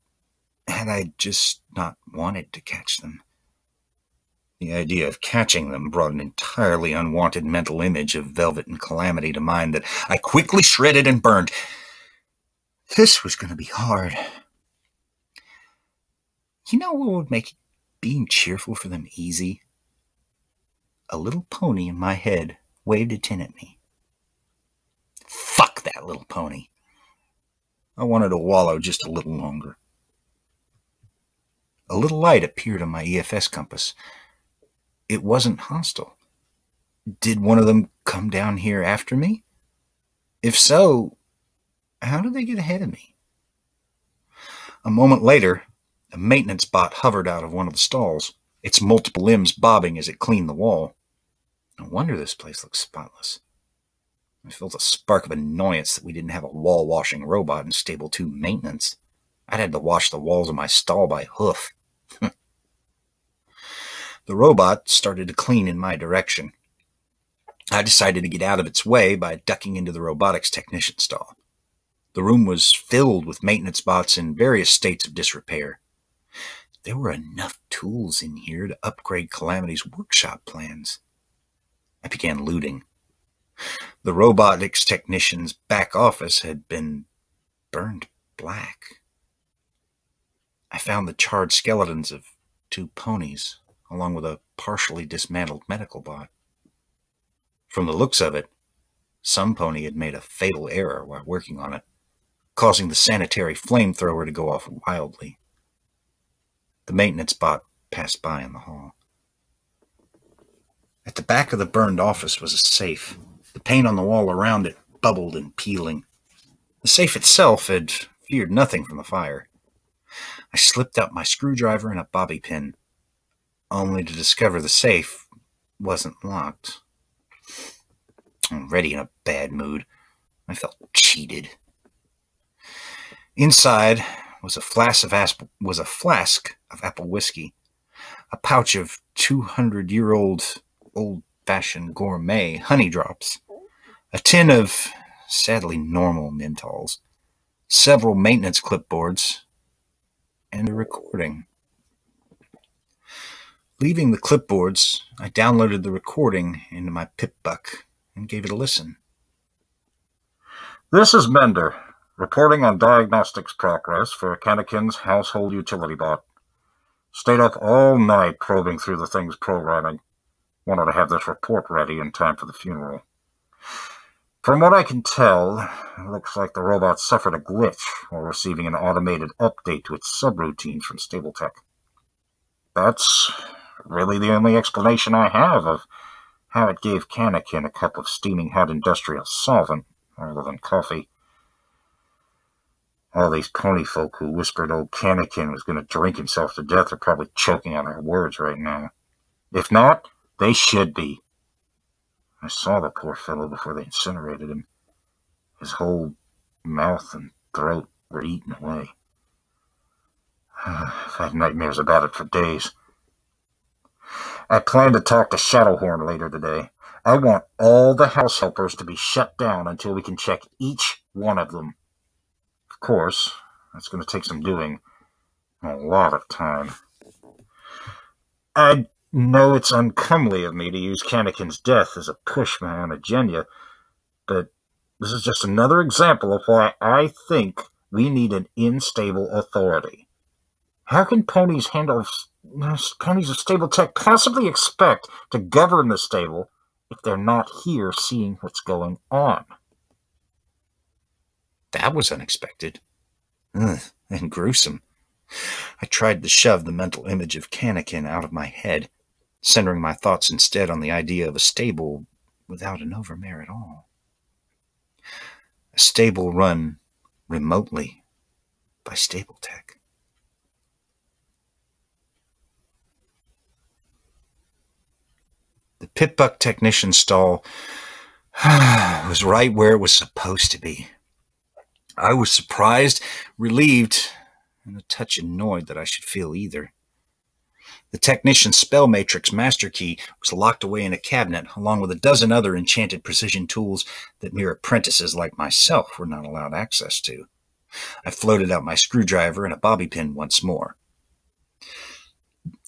Speaker 1: had I just not wanted to catch them? The idea of catching them brought an entirely unwanted mental image of Velvet and Calamity to mind that I quickly shredded and burned. This was going to be hard. You know what would make being cheerful for them easy? A little pony in my head waved a tin at me. Fuck that little pony. I wanted to wallow just a little longer. A little light appeared on my EFS compass. It wasn't hostile. Did one of them come down here after me? If so, how did they get ahead of me? A moment later, a maintenance bot hovered out of one of the stalls, its multiple limbs bobbing as it cleaned the wall. No wonder this place looks spotless. I felt a spark of annoyance that we didn't have a wall washing robot in Stable 2 maintenance. I'd had to wash the walls of my stall by hoof. the robot started to clean in my direction. I decided to get out of its way by ducking into the robotics technician stall. The room was filled with maintenance bots in various states of disrepair. There were enough tools in here to upgrade Calamity's workshop plans. I began looting. The robotics technician's back office had been burned black. I found the charred skeletons of two ponies, along with a partially dismantled medical bot. From the looks of it, some pony had made a fatal error while working on it, causing the sanitary flamethrower to go off wildly. The maintenance bot passed by in the hall. At the back of the burned office was a safe. The paint on the wall around it bubbled and peeling. The safe itself had feared nothing from the fire. I slipped out my screwdriver and a bobby pin, only to discover the safe wasn't locked. Already in a bad mood, I felt cheated. Inside was a flask of asp- was a flask of apple whiskey, a pouch of two hundred year old old fashioned gourmet honey drops, a tin of sadly normal menthols, several maintenance clipboards, and a recording. Leaving the clipboards, I downloaded the recording into my Pip-Buck and gave it a listen.
Speaker 10: This is Mender, reporting on diagnostics progress for Kanakin's household utility bot.
Speaker 7: Stayed up all night probing through the thing's programming. Wanted to have this report ready in time for the funeral. From what I can tell, it looks like the robot suffered a glitch while receiving an automated update to its subroutines from Stable-Tech. That's really the only explanation I have of how it gave Kanakin a cup of steaming hot industrial solvent rather than coffee. All these pony folk who whispered old Kanakin was going to drink himself to death are probably choking on our words right now. If not, they should be. I saw the poor fellow before they incinerated him. His whole mouth and throat were eaten away. I've had nightmares about it for days. I plan to talk to Shadowhorn later today. I want all the house helpers to be shut down until we can check each one of them. Of course, that's going to take some doing. A lot of time. I know it's uncomely of me to use Kanakin's death as a push my own agenda, but this is just another example of why I think we need an unstable authority. How can ponies handle ponies of Stable-Tech possibly expect to govern the stable if they're not here seeing what's going on?
Speaker 1: That was unexpected. Ugh, and gruesome. I tried to shove the mental image of Kanakin out of my head, centering my thoughts instead on the idea of a stable without an overmare at all. A stable run remotely by Stable-Tech. The Pip-Buck technician stall was right where it was supposed to be. I was surprised, relieved, and a touch annoyed that I should feel either. The technician's spell matrix master key was locked away in a cabinet, along with a dozen other enchanted precision tools that mere apprentices like myself were not allowed access to. I floated out my screwdriver and a bobby pin once more.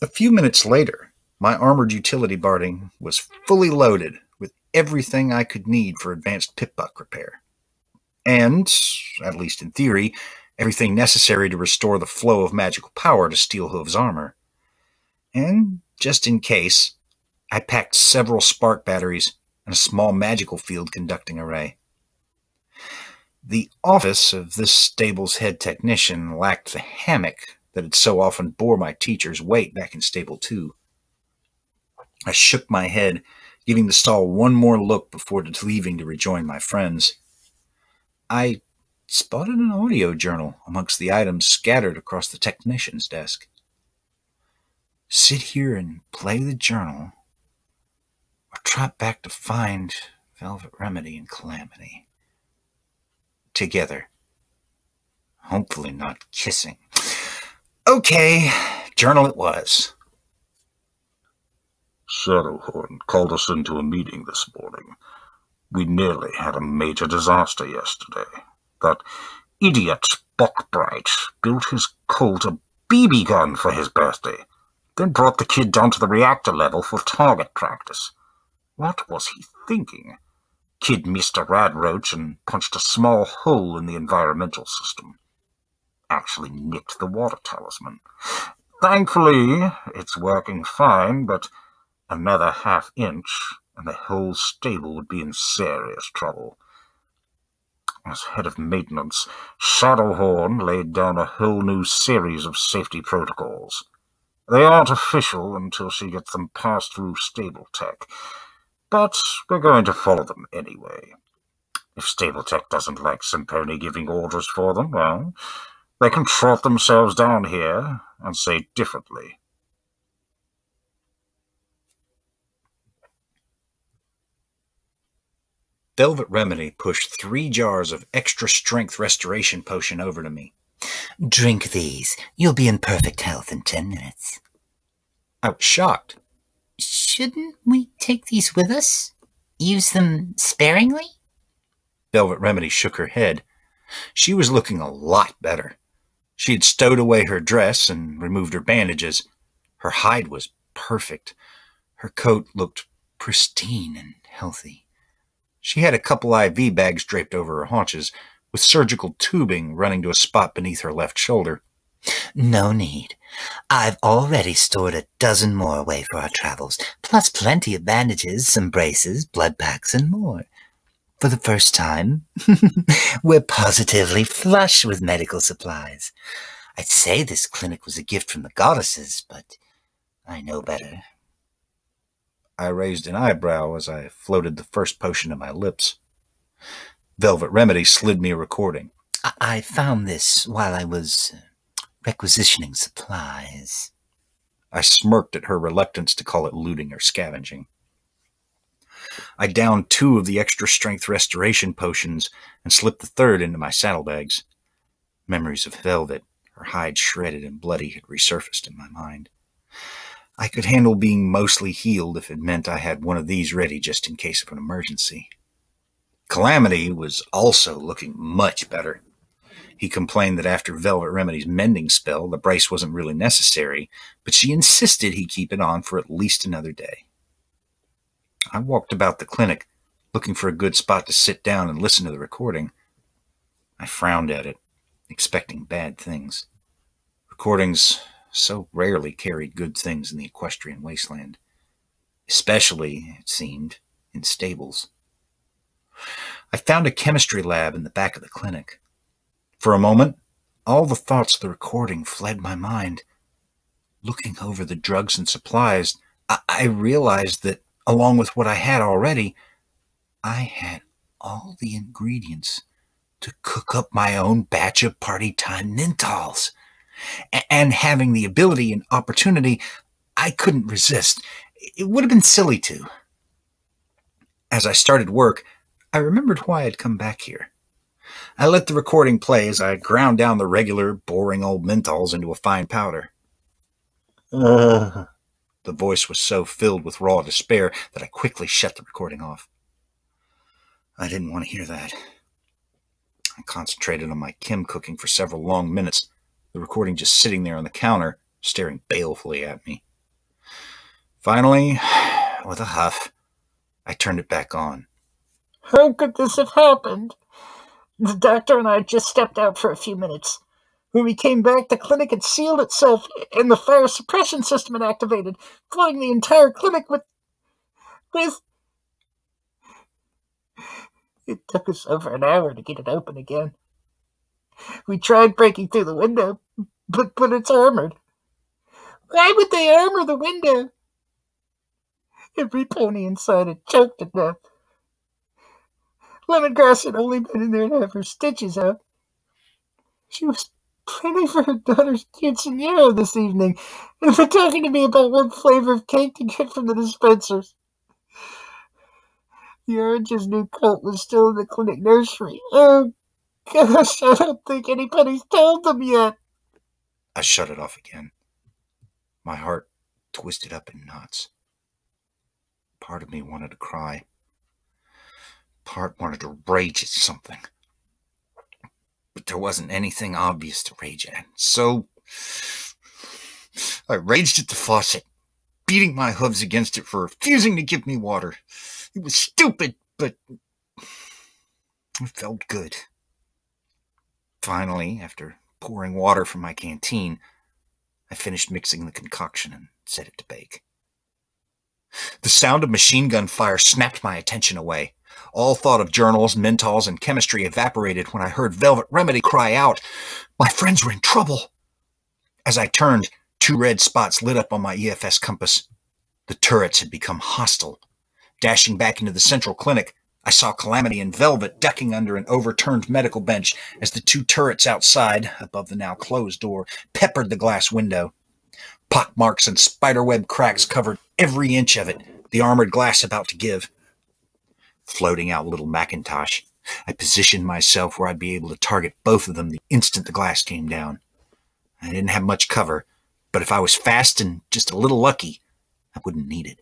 Speaker 1: A few minutes later, my armored utility barding was fully loaded with everything I could need for advanced Pip-Buck repair. And, at least in theory, everything necessary to restore the flow of magical power to Steelhooves' armor. And, just in case, I packed several spark batteries and a small magical field conducting array. The office of this stable's head technician lacked the hammock that had so often bore my teacher's weight back in Stable 2. I shook my head, giving the stall one more look before leaving to rejoin my friends. I spotted an audio journal amongst the items scattered across the technician's desk. Sit here and play the journal, or trot back to find Velvet Remedy and Calamity. Together. Hopefully not kissing. Okay, journal it was.
Speaker 7: Shadowhorn called us into a meeting this morning. We nearly had a major disaster yesterday. That idiot Buckbright built his colt a BB gun for his birthday, then brought the kid down to the reactor level for target practice. What was he thinking? Kid missed a rad roach and punched a small hole in the environmental system. Actually nicked the water talisman. Thankfully, it's working fine, but Another half inch, and the whole stable would be in serious trouble. As head of maintenance, Shadowhorn laid down a whole new series of safety protocols. They aren't official until she gets them passed through Stable-Tech, but we're going to follow them anyway. If Stable-Tech doesn't like Symponi giving orders for them, well, they can trot themselves down here and say differently.
Speaker 1: Velvet Remedy pushed three jars of extra strength restoration potion over to me.
Speaker 11: Drink these. You'll be in perfect health in ten minutes.
Speaker 1: I was shocked.
Speaker 12: Shouldn't we take these with us? Use them sparingly?
Speaker 1: Velvet Remedy shook her head. She was looking a lot better. She had stowed away her dress and removed her bandages. Her hide was perfect. Her coat looked pristine and healthy. She had a couple IV bags draped over her haunches, with surgical tubing running to a spot beneath her left shoulder.
Speaker 13: No need. I've already stored a dozen more away for our travels, plus plenty of bandages, some braces, blood packs, and more. For the first time, we're positively flush with medical supplies. I'd say this clinic was a gift from the goddesses, but I know better.
Speaker 1: I raised an eyebrow as I floated the first potion to my lips. Velvet Remedy slid me a recording.
Speaker 13: I, I found this while I was uh, requisitioning supplies.
Speaker 1: I smirked at her reluctance to call it looting or scavenging. I downed two of the extra strength restoration potions and slipped the third into my saddlebags. Memories of Velvet, her hide shredded and bloody, had resurfaced in my mind. I could handle being mostly healed if it meant I had one of these ready just in case of an emergency. Calamity was also looking much better. He complained that after Velvet Remedy's mending spell, the brace wasn't really necessary, but she insisted he keep it on for at least another day. I walked about the clinic, looking for a good spot to sit down and listen to the recording. I frowned at it, expecting bad things. Recordings so rarely carried good things in the equestrian wasteland, especially, it seemed, in stables. I found a chemistry lab in the back of the clinic. For a moment, all the thoughts of the recording fled my mind. Looking over the drugs and supplies, I, I realized that, along with what I had already, I had all the ingredients to cook up my own batch of party time Mentals and having the ability and opportunity, I couldn't resist. It would have been silly to. As I started work, I remembered why I'd come back here. I let the recording play as I ground down the regular, boring old menthols into a fine powder. Uh. The voice was so filled with raw despair that I quickly shut the recording off. I didn't want to hear that. I concentrated on my chem cooking for several long minutes the recording just sitting there on the counter, staring balefully at me. Finally, with a huff, I turned it back on.
Speaker 7: How could this have happened? The doctor and I just stepped out for a few minutes. When we came back, the clinic had sealed itself and the fire suppression system had activated, flooding the entire clinic with. with. It took us over an hour to get it open again. We tried breaking through the window, but, but it's armored. Why would they armor the window? Every pony inside had choked to death. Lemongrass had only been in there to have her stitches out. She was planning for her daughter's quinceanera this evening, and for talking to me about what flavor of cake to get from the dispensers. The orange's new coat was still in the clinic nursery. Oh, Gosh, I don't think anybody's told them yet.
Speaker 1: I shut it off again. My heart twisted up in knots. Part of me wanted to cry. Part wanted to rage at something. But there wasn't anything obvious to rage at. So I raged at the faucet, beating my hooves against it for refusing to give me water. It was stupid, but it felt good. Finally, after pouring water from my canteen, I finished mixing the concoction and set it to bake. The sound of machine gun fire snapped my attention away. All thought of journals, mentals, and chemistry evaporated when I heard Velvet Remedy cry out. My friends were in trouble. As I turned, two red spots lit up on my EFS compass. The turrets had become hostile. Dashing back into the central clinic, I saw Calamity and Velvet ducking under an overturned medical bench as the two turrets outside, above the now closed door, peppered the glass window. Pock marks and spiderweb cracks covered every inch of it, the armored glass about to give. Floating out Little Macintosh, I positioned myself where I'd be able to target both of them the instant the glass came down. I didn't have much cover, but if I was fast and just a little lucky, I wouldn't need it.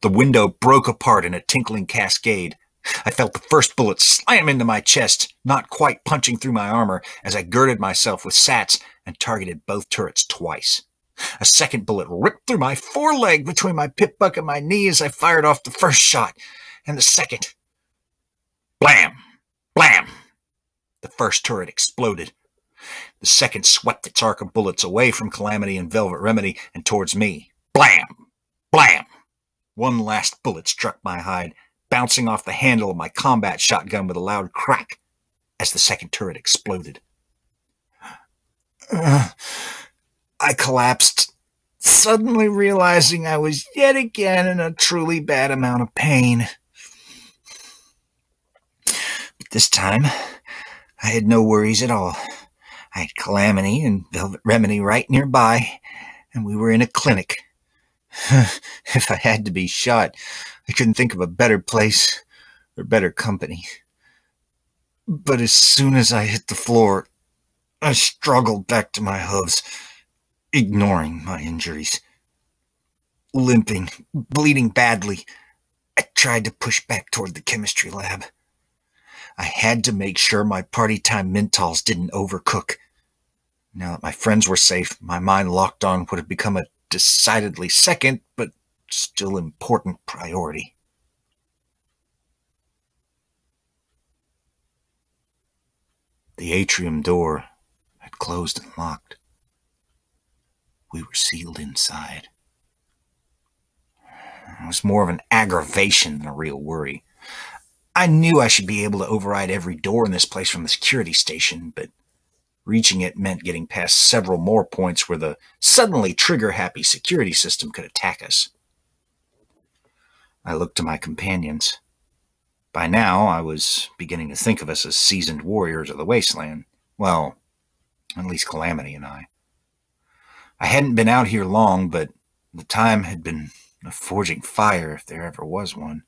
Speaker 1: The window broke apart in a tinkling cascade. I felt the first bullet slam into my chest, not quite punching through my armor as I girded myself with SATS and targeted both turrets twice. A second bullet ripped through my foreleg between my Pip-Buck and my knee as I fired off the first shot, and the second. Blam! Blam! The first turret exploded. The second swept its arc of bullets away from Calamity and Velvet Remedy and towards me. Blam! Blam! One last bullet struck my hide, bouncing off the handle of my combat shotgun with a loud crack as the second turret exploded. Uh, I collapsed, suddenly realizing I was yet again in a truly bad amount of pain. This time, I had no worries at all. I had Calamity and Velvet Remedy right nearby, and we were in a clinic. if I had to be shot, I couldn't think of a better place or better company. But as soon as I hit the floor, I struggled back to my hooves, ignoring my injuries. Limping, bleeding badly, I tried to push back toward the chemistry lab. I had to make sure my party time Menthols didn't overcook. Now that my friends were safe, my mind locked on what had become a decidedly second, but still important priority. The atrium door had closed and locked. We were sealed inside. It was more of an aggravation than a real worry. I knew I should be able to override every door in this place from the security station, but reaching it meant getting past several more points where the suddenly trigger-happy security system could attack us. I looked to my companions. By now, I was beginning to think of us as seasoned warriors of the wasteland. Well, at least Calamity and I. I hadn't been out here long, but the time had been a forging fire if there ever was one.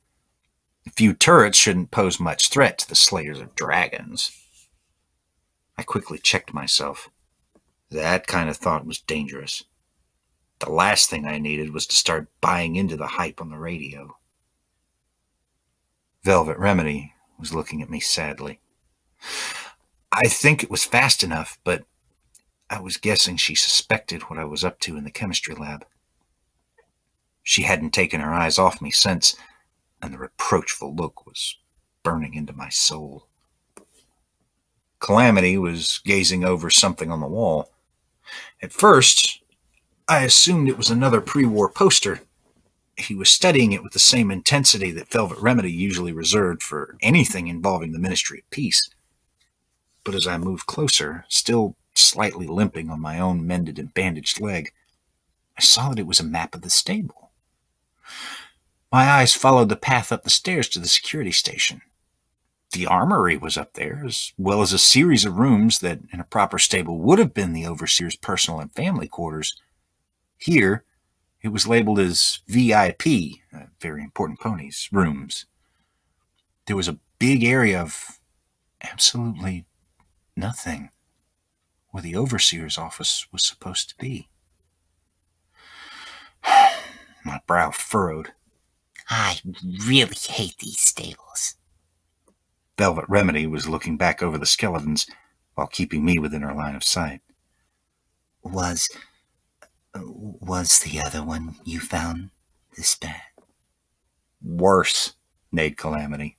Speaker 1: Few turrets shouldn't pose much threat to the slayers of dragons. I quickly checked myself. That kind of thought was dangerous. The last thing I needed was to start buying into the hype on the radio. Velvet Remedy was looking at me sadly. I think it was fast enough, but I was guessing she suspected what I was up to in the chemistry lab. She hadn't taken her eyes off me since, and the reproachful look was burning into my soul. Calamity was gazing over something on the wall. At first, I assumed it was another pre-war poster, he was studying it with the same intensity that Velvet Remedy usually reserved for anything involving the Ministry of Peace. But as I moved closer, still slightly limping on my own mended and bandaged leg, I saw that it was a map of the stable. My eyes followed the path up the stairs to the security station. The armory was up there, as well as a series of rooms that, in a proper stable, would have been the overseer's personal and family quarters. Here, it was labeled as VIP, uh, very important ponies, rooms. There was a big area of absolutely nothing where the overseer's office was supposed to be. My brow furrowed.
Speaker 3: I really hate these stables.
Speaker 1: Velvet Remedy was looking back over the skeletons while keeping me within her line of sight.
Speaker 3: Was was the other one you found this bad?
Speaker 1: Worse, neighed Calamity.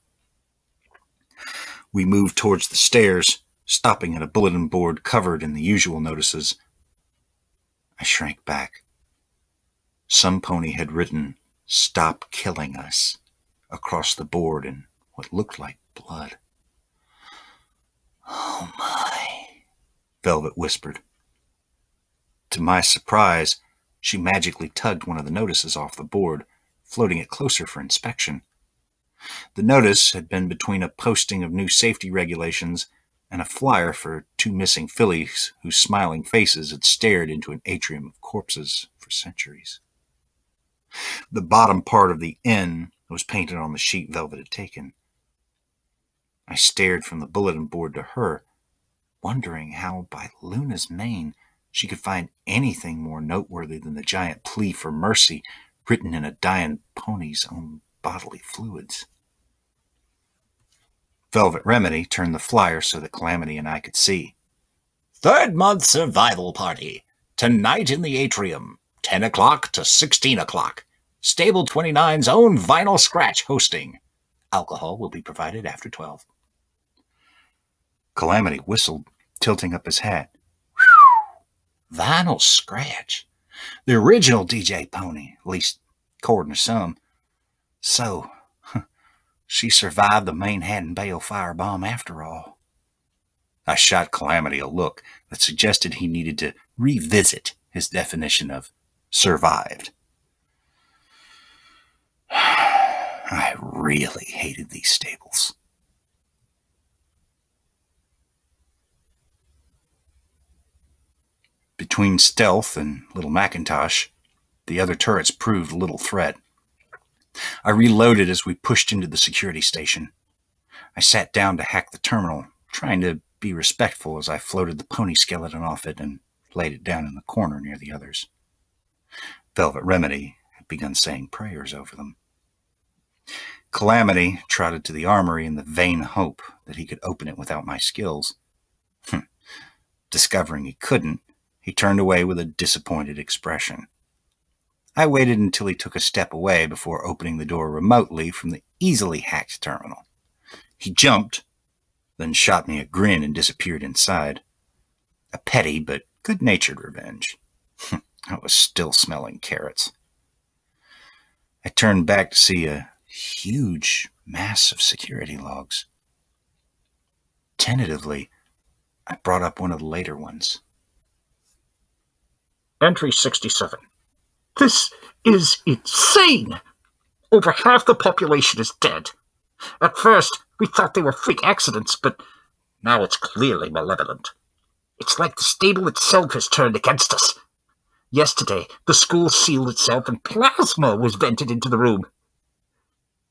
Speaker 1: We moved towards the stairs, stopping at a bulletin board covered in the usual notices. I shrank back. Some pony had written, Stop killing us, across the board in what looked like blood.
Speaker 3: Oh my,
Speaker 1: Velvet whispered. To my surprise, she magically tugged one of the notices off the board, floating it closer for inspection. The notice had been between a posting of new safety regulations and a flyer for two missing fillies whose smiling faces had stared into an atrium of corpses for centuries. The bottom part of the N was painted on the sheet Velvet had taken. I stared from the bulletin board to her, wondering how by Luna's mane she could find anything more noteworthy than the giant plea for mercy written in a dying pony's own bodily fluids. Velvet Remedy turned the flyer so that Calamity and I could see. Third month survival party. Tonight in the atrium. 10 o'clock to 16 o'clock. Stable 29's own Vinyl Scratch hosting. Alcohol will be provided after 12. Calamity whistled
Speaker 14: tilting up his hat. Whew. Vinyl scratch. The original DJ Pony, at least according to some. So, she survived the Manehattan Bale firebomb after all. I shot Calamity a look that suggested he needed to revisit his definition of survived. I really hated these stables. Between Stealth and Little Macintosh, the other turrets proved little threat. I reloaded as we pushed into the security station. I sat down to hack the terminal, trying to be respectful as I floated the pony skeleton off it and laid it down in the corner near the others. Velvet Remedy had begun saying prayers over them. Calamity trotted to the armory in the vain hope that he could open it without my skills. Hm. Discovering he couldn't, he turned away with a disappointed expression. I waited until he took a step away before opening the door remotely from the easily hacked terminal. He jumped, then shot me a grin and disappeared inside. A petty but good natured revenge. Hm. I was still smelling carrots. I turned back to see a huge mass of security logs. Tentatively, I brought up one of the later ones.
Speaker 1: Entry 67. This is insane! Over half the population is dead. At first, we thought they were freak accidents, but now it's clearly malevolent. It's like the stable itself has turned against us. Yesterday, the school sealed itself and plasma was vented into the room.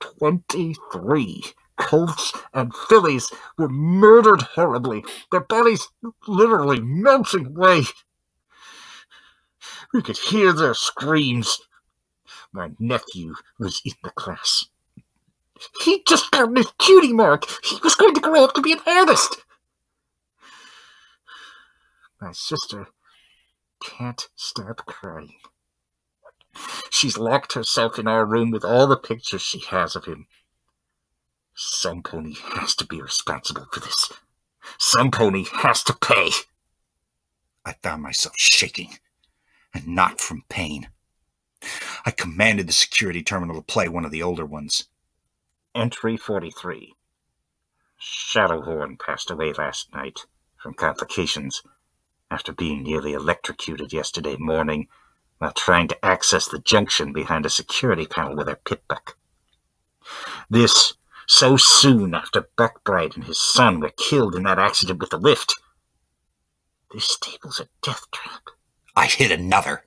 Speaker 1: Twenty-three colts and fillies were murdered horribly, their bodies literally melting away. We could hear their screams. My nephew was in the class. He just got his cutie mark. He was going to grow up to be an artist. My sister can't stop crying. She's locked herself in our room with all the pictures she has of him. Some pony has to be responsible for this. Some pony has to pay.
Speaker 14: I found myself shaking, and not from pain. I commanded the security terminal to play one of the older ones.
Speaker 1: Entry 43. Shadowhorn passed away last night from complications after being nearly electrocuted yesterday morning while trying to access the junction behind a security panel with her Pip-Buck. This so soon after Buckbright and his son were killed in that accident with the lift. This stable's a death trap.
Speaker 14: I hit another.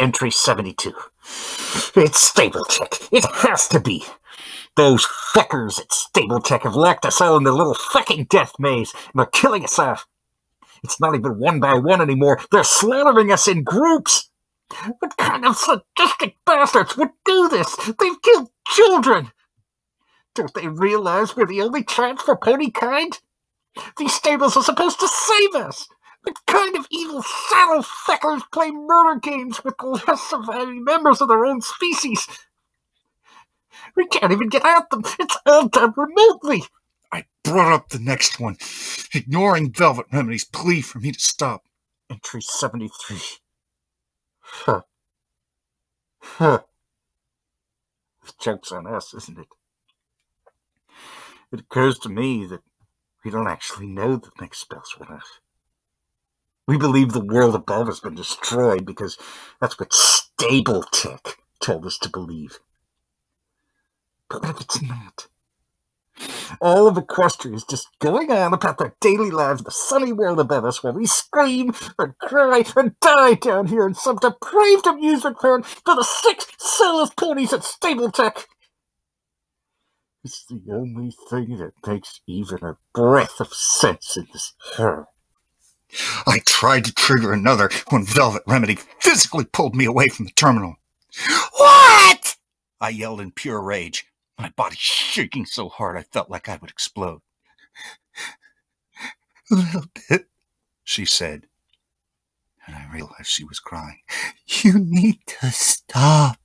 Speaker 1: Entry 72. It's Stable Tech. It has to be. Those fuckers at Stable Tech have locked us all in their little fucking death maze, and they're killing us off. It's not even one by one anymore. They're slaughtering us in groups. What kind of sadistic bastards would do this? They've killed children. Don't they realize we're the only chance for pony kind? These stables are supposed to save us. What kind of evil saddle fuckers play murder games with the less surviving members of their own species? We can't even get at them. It's all done remotely.
Speaker 14: I brought up the next one, ignoring Velvet Remedy's plea for me to stop.
Speaker 1: Entry 73. Huh. Huh. The joke's on us, isn't it? It occurs to me that we don't actually know the next spell's run out. We believe the world above has been destroyed because that's what Stable Tech told us to believe. But what if it's not? All of Equestria is just going on about their daily lives in the sunny world above us while we scream and cry and die down here in some depraved amusement park for the six soulless ponies at Stable Tech. It's the only thing that makes even a breath of sense in this horror.
Speaker 14: I tried to trigger another when Velvet Remedy physically pulled me away from the terminal. What? I yelled in pure rage, my body shaking so hard I felt like I would explode. A little bit, she said. And I realized she was crying. You need to stop.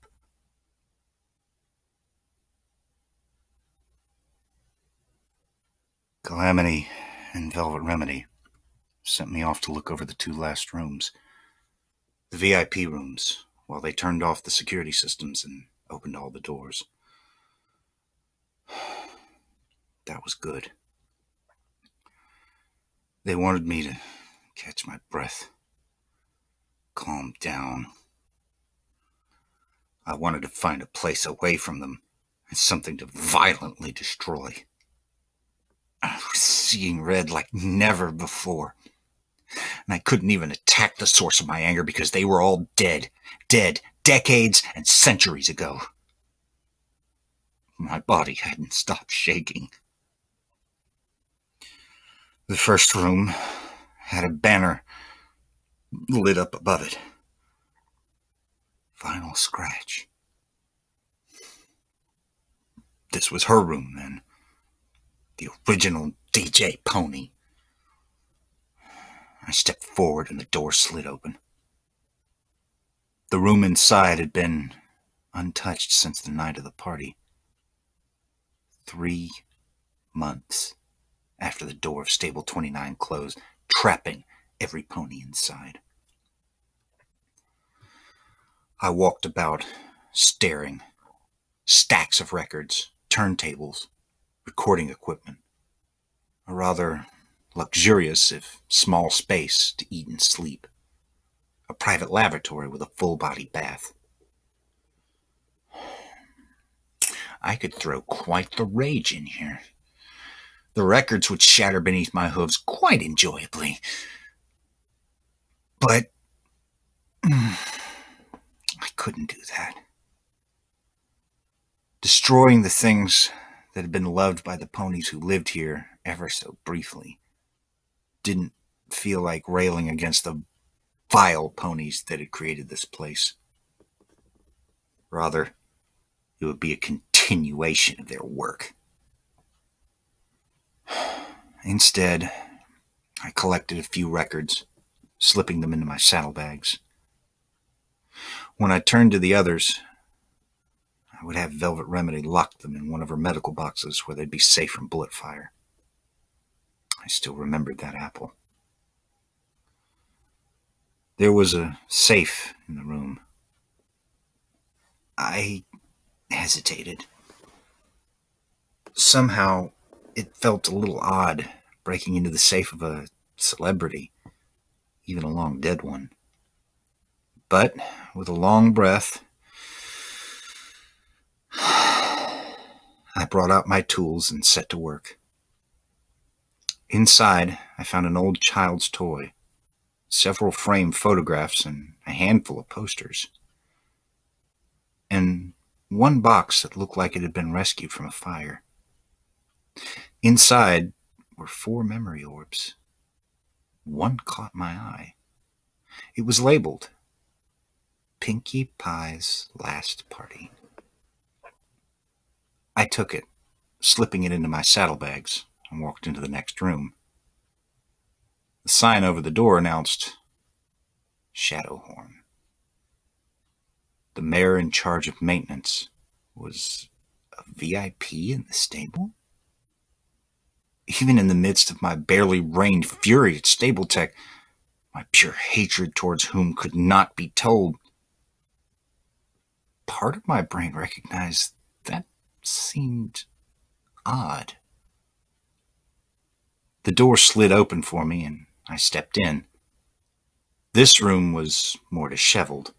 Speaker 14: Calamity and Velvet Remedy
Speaker 1: sent me off to look over the two last rooms. The VIP rooms, while they turned off the security systems and opened all the doors. That was good. They wanted me to catch my breath, calm down. I wanted to find a place away from them and something to violently destroy. I was seeing red like never before. And I couldn't even attack the source of my anger because they were all dead. Dead decades and centuries ago. My body hadn't stopped shaking. The first room had a banner lit up above it. Final scratch. This was her room then. The original DJ Pony. I stepped forward and the door slid open. The room inside had been untouched since the night of the party. Three months after the door of stable 29 closed, trapping every pony inside. I walked about, staring. Stacks of records, turntables, recording equipment. A rather luxurious, if small space to eat and sleep. A private lavatory with a full body bath. I could throw quite the rage in here. The records would shatter beneath my hooves quite enjoyably. But mm, I couldn't do that. Destroying the things that had been loved by the ponies who lived here ever so briefly didn't feel like railing against the vile ponies that had created this place. Rather, it would be a continuation of their work. Instead, I collected a few records, slipping them into my saddlebags. When I turned to the others, I would have Velvet Remedy lock them in one of her medical boxes where they'd be safe from bullet fire. I still remembered that apple. There was a safe in the room. I hesitated. Somehow, it felt a little odd breaking into the safe of a celebrity, even a long dead one. But with a long breath, I brought out my tools and set to work. Inside, I found an old child's toy, several framed photographs, and a handful of posters. And one box that looked like it had been rescued from a fire. Inside were four memory orbs. One caught my eye. It was labeled Pinkie Pie's Last Party. I took it, slipping it into my saddlebags, and walked into the next room. The sign over the door announced Shadowhorn. The mayor in charge of maintenance was a VIP in the stable? Even in the midst of my barely reined fury at Stable-Tec, my pure hatred towards whom could not be told, part of my brain recognized that seemed odd. The door slid open for me and I stepped in. This room was more disheveled.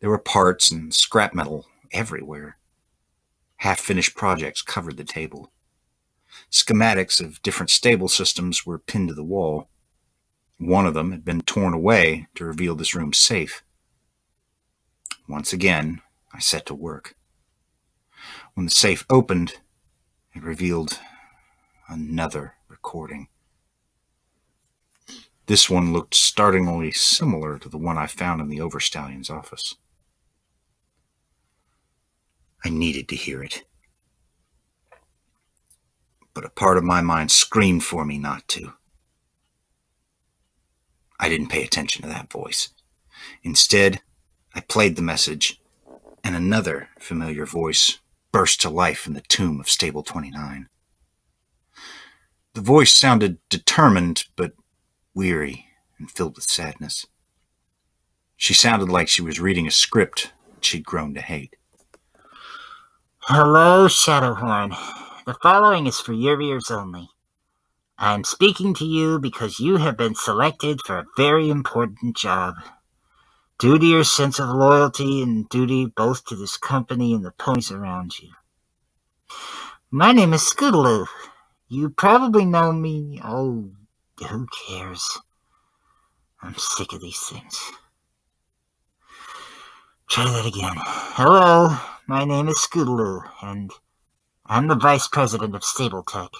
Speaker 1: There were parts and scrap metal everywhere. Half finished projects covered the table. Schematics of different stable systems were pinned to the wall. One of them had been torn away to reveal this room's safe. Once again, I set to work. When the safe opened, it revealed another recording. This one looked startlingly similar to the one I found in the Overstallion's office. I needed to hear it but a part of my mind screamed for me not to. I didn't pay attention to that voice. Instead, I played the message, and another familiar voice burst to life in the tomb of Stable 29. The voice sounded determined, but weary and filled with sadness. She sounded like she was reading a script she'd grown to hate.
Speaker 7: Hello, Shadowhorn. The following is for your ears only. I am speaking to you because you have been selected for a very important job. Due to your sense of loyalty and duty both to this company and the ponies around you. My name is Scootaloo. You probably know me. Oh, who cares? I'm sick of these things. Try that again. Hello, my name is Scootaloo, and I'm the Vice President of Stable-Tec.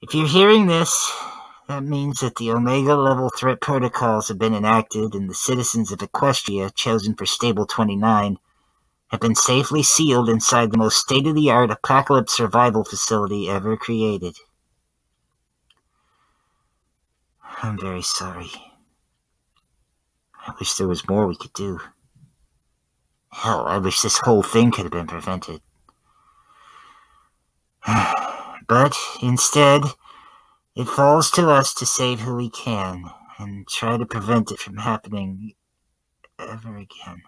Speaker 7: If you're hearing this, that means that the Omega level threat protocols have been enacted and the citizens of Equestria chosen for Stable 29 have been safely sealed inside the most state of the art apocalypse survival facility ever created. I'm very sorry. I wish there was more we could do. Hell, I wish this whole thing could have been prevented. But instead, it falls to us to save who we can and try to prevent it from happening ever again.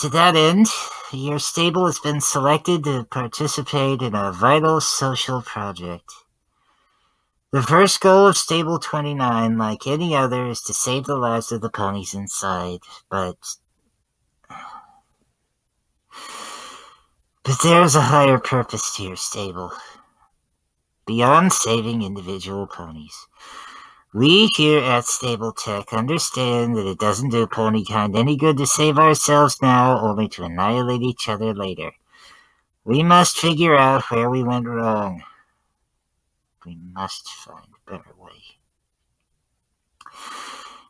Speaker 7: To that end, your stable has been selected to participate in a vital social project. The first goal of Stable 29, like any other, is to save the lives of the ponies inside, but. But there's a higher purpose to your stable. Beyond saving individual ponies. We here at Stable-Tec understand that it doesn't do ponykind any good to save ourselves now, only to annihilate each other later. We must figure out where we went wrong. We must find a better way.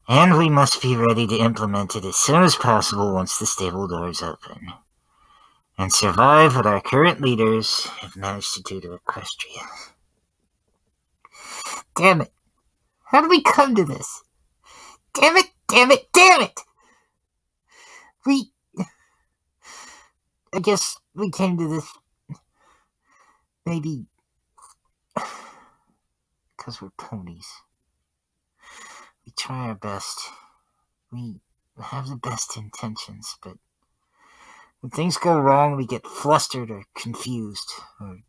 Speaker 7: And we must be ready to implement it as soon as possible once the stable doors open. And survive what our current leaders have managed to do to Equestria. Damn it. How did we come to this? Damn it, damn it, damn it! We. I guess we came to this. Maybe. Because we're ponies. We try our best. We have the best intentions, but when things go wrong, we get flustered or confused or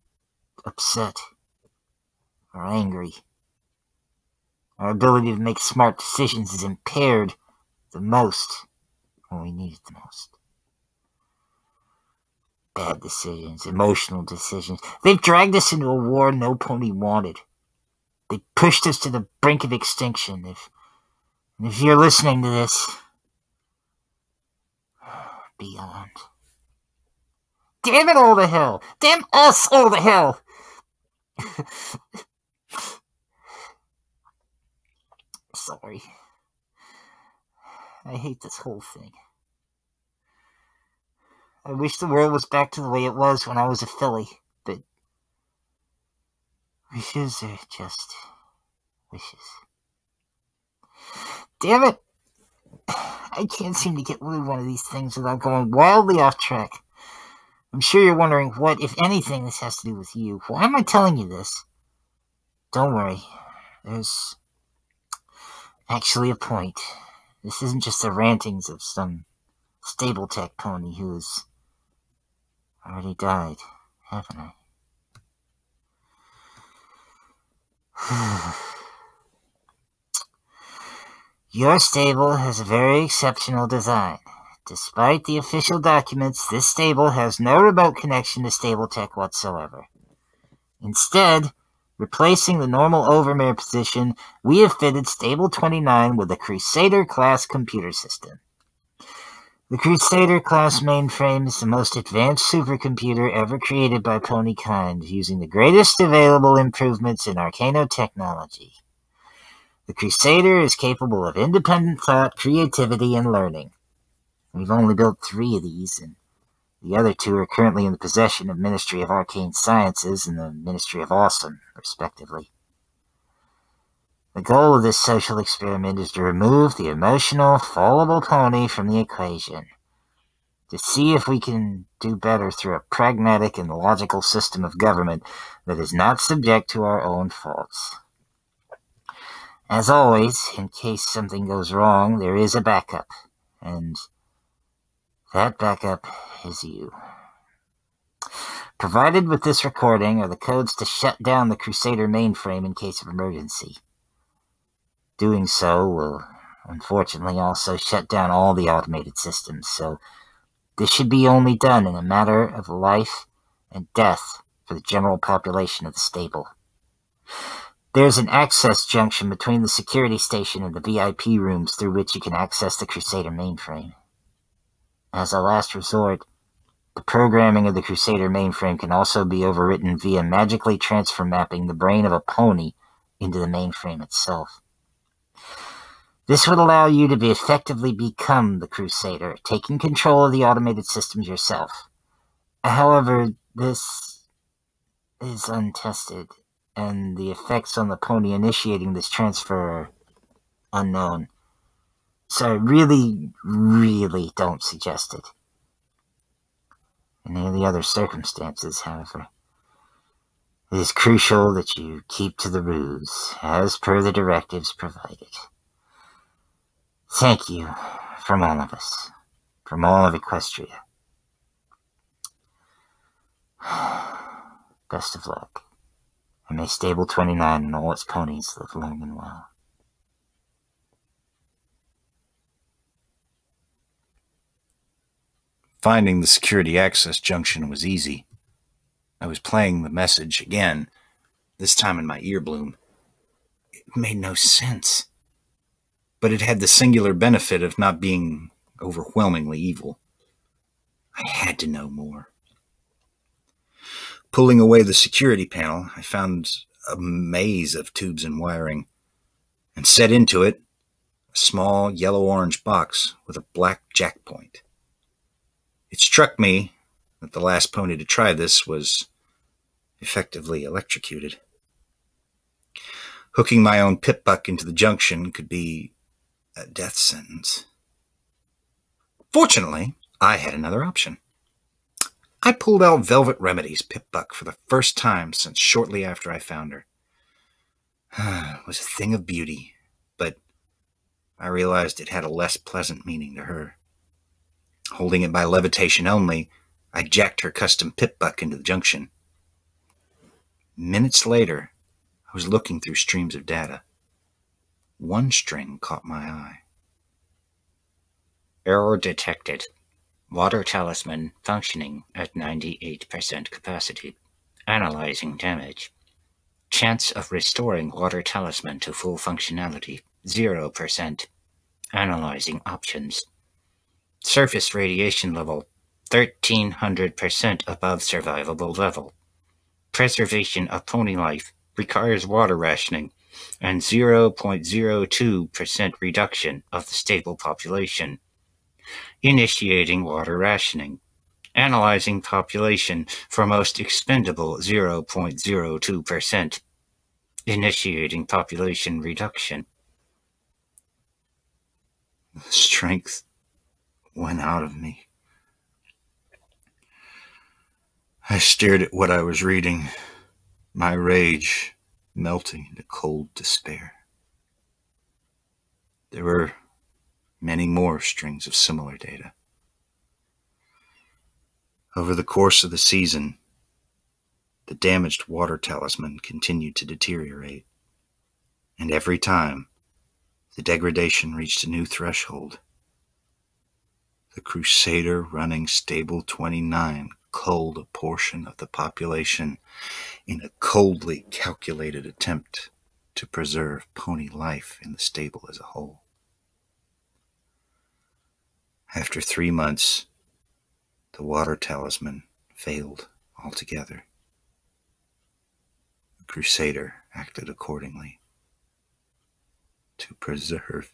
Speaker 7: upset or angry. Our ability to make smart decisions is impaired the most when we need it the most. Bad decisions, emotional decisions. They've dragged us into a war no pony wanted. They pushed us to the brink of extinction. If, if you're listening to this, beyond. Damn it all to hell! Damn us all to hell! sorry. I hate this whole thing. I wish the world was back to the way it was when I was a filly, but wishes are just wishes. Damn it! I can't seem to get rid of one of these things without going wildly off track. I'm sure you're wondering what, if anything, this has to do with you. Why am I telling you this? Don't worry. There's actually a point. This isn't just the rantings of some Stable-Tec pony who's already died, haven't I? Your stable has a very exceptional design. Despite the official documents, this stable has no remote connection to Stable-Tec whatsoever. Instead, Replacing the normal overmare position, we have fitted Stable 29 with a Crusader class computer system. The Crusader class mainframe is the most advanced supercomputer ever created by Ponykind, using the greatest available improvements in Arcano technology. The Crusader is capable of independent thought, creativity, and learning. We've only built three of these, and the other two are currently in the possession of Ministry of Arcane Sciences and the Ministry of Awesome, respectively. The goal of this social experiment is to remove the emotional, fallible pony from the equation. to see if we can do better through a pragmatic and logical system of government that is not subject to our own faults. As always, in case something goes wrong, there is a backup, and that backup is you. Provided with this recording are the codes to shut down the Crusader mainframe in case of emergency. Doing so will unfortunately also shut down all the automated systems, so this should be only done in a matter of life and death for the general population of the stable. There's an access junction between the security station and the VIP rooms through which you can access the Crusader mainframe. As a last resort, the programming of the Crusader mainframe can also be overwritten via magically transfer mapping the brain of a pony into the mainframe itself. This would allow you to be effectively become the Crusader, taking control of the automated systems yourself. However, this is untested, and the effects on the pony initiating this transfer are unknown. So I really, really don't suggest it. In any other circumstances, however, it is crucial that you keep to the rules, as per the directives provided. Thank you from all of us, from all of Equestria. Best of luck, and may Stable 29 and all its ponies live long and well.
Speaker 1: Finding the security access junction was easy. I was playing the message again, this time in my earbloom. It made no sense but it had the singular benefit of not being overwhelmingly evil. I had to know more. Pulling away the security panel, I found a maze of tubes and wiring, and set into it a small yellow-orange box with a black jack point. It struck me that the last pony to try this was effectively electrocuted. Hooking my own Pip-Buck into the junction could be a death sentence. Fortunately, I had another option. I pulled out Velvet Remedy's Pip-Buck for the first time since shortly after I found her. it was a thing of beauty, but I realized it had a less pleasant meaning to her. Holding it by levitation only, I jacked her custom Pip-Buck into the junction. Minutes later, I was looking through streams of data. One string caught my eye.
Speaker 15: Error detected. Water talisman functioning at 98% capacity. Analyzing damage. Chance of restoring water talisman to full functionality 0%. Analyzing options. Surface radiation level 1300% above survivable level. Preservation of pony life requires water rationing and 0.02% reduction of the stable population. Initiating water rationing. Analyzing population for most expendable 0.02%. Initiating population reduction.
Speaker 1: Strength went out of me. I stared at what I was reading, my rage melting into cold despair. There were many more strings of similar data. Over the course of the season, the damaged water talisman continued to deteriorate, and every time the degradation reached a new threshold, the Crusader running Stable 29 culled a portion of the population in a coldly calculated attempt to preserve pony life in the stable as a whole. After three months, the water talisman failed altogether. The Crusader acted accordingly to preserve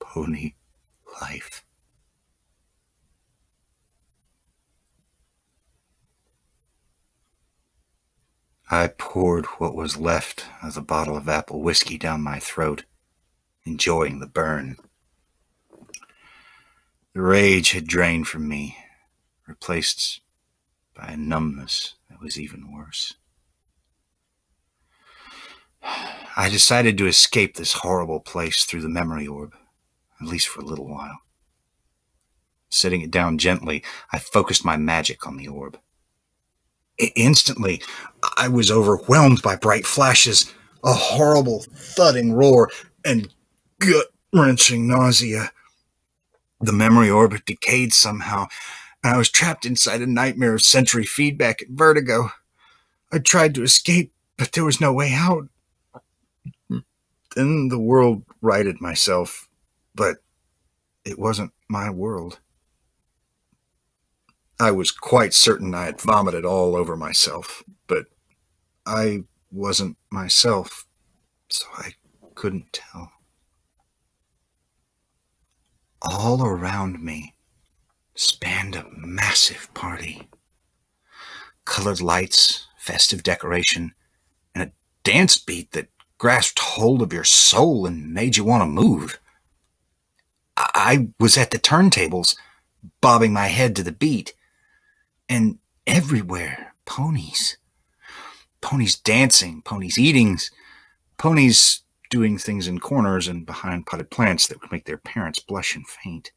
Speaker 1: pony life. I poured what was left of the bottle of apple whiskey down my throat, enjoying the burn. The rage had drained from me, replaced by a numbness that was even worse. I decided to escape this horrible place through the memory orb, at least for a little while. Setting it down gently, I focused my magic on the orb. Instantly, I was overwhelmed by bright flashes, a horrible thudding roar, and gut wrenching nausea. The memory orbit decayed somehow, and I was trapped inside a nightmare of sensory feedback and vertigo. I tried to escape, but there was no way out. Then the world righted myself, but it wasn't my world. I was quite certain I had vomited all over myself, but I wasn't myself, so I couldn't tell. All around me spanned a massive party. Colored lights, festive decoration, and a dance beat that grasped hold of your soul and made you want to move. I, was at the turntables, bobbing my head to the beat, and everywhere ponies. Ponies dancing, ponies eating, ponies doing things in corners and behind potted plants that would make their parents blush and faint.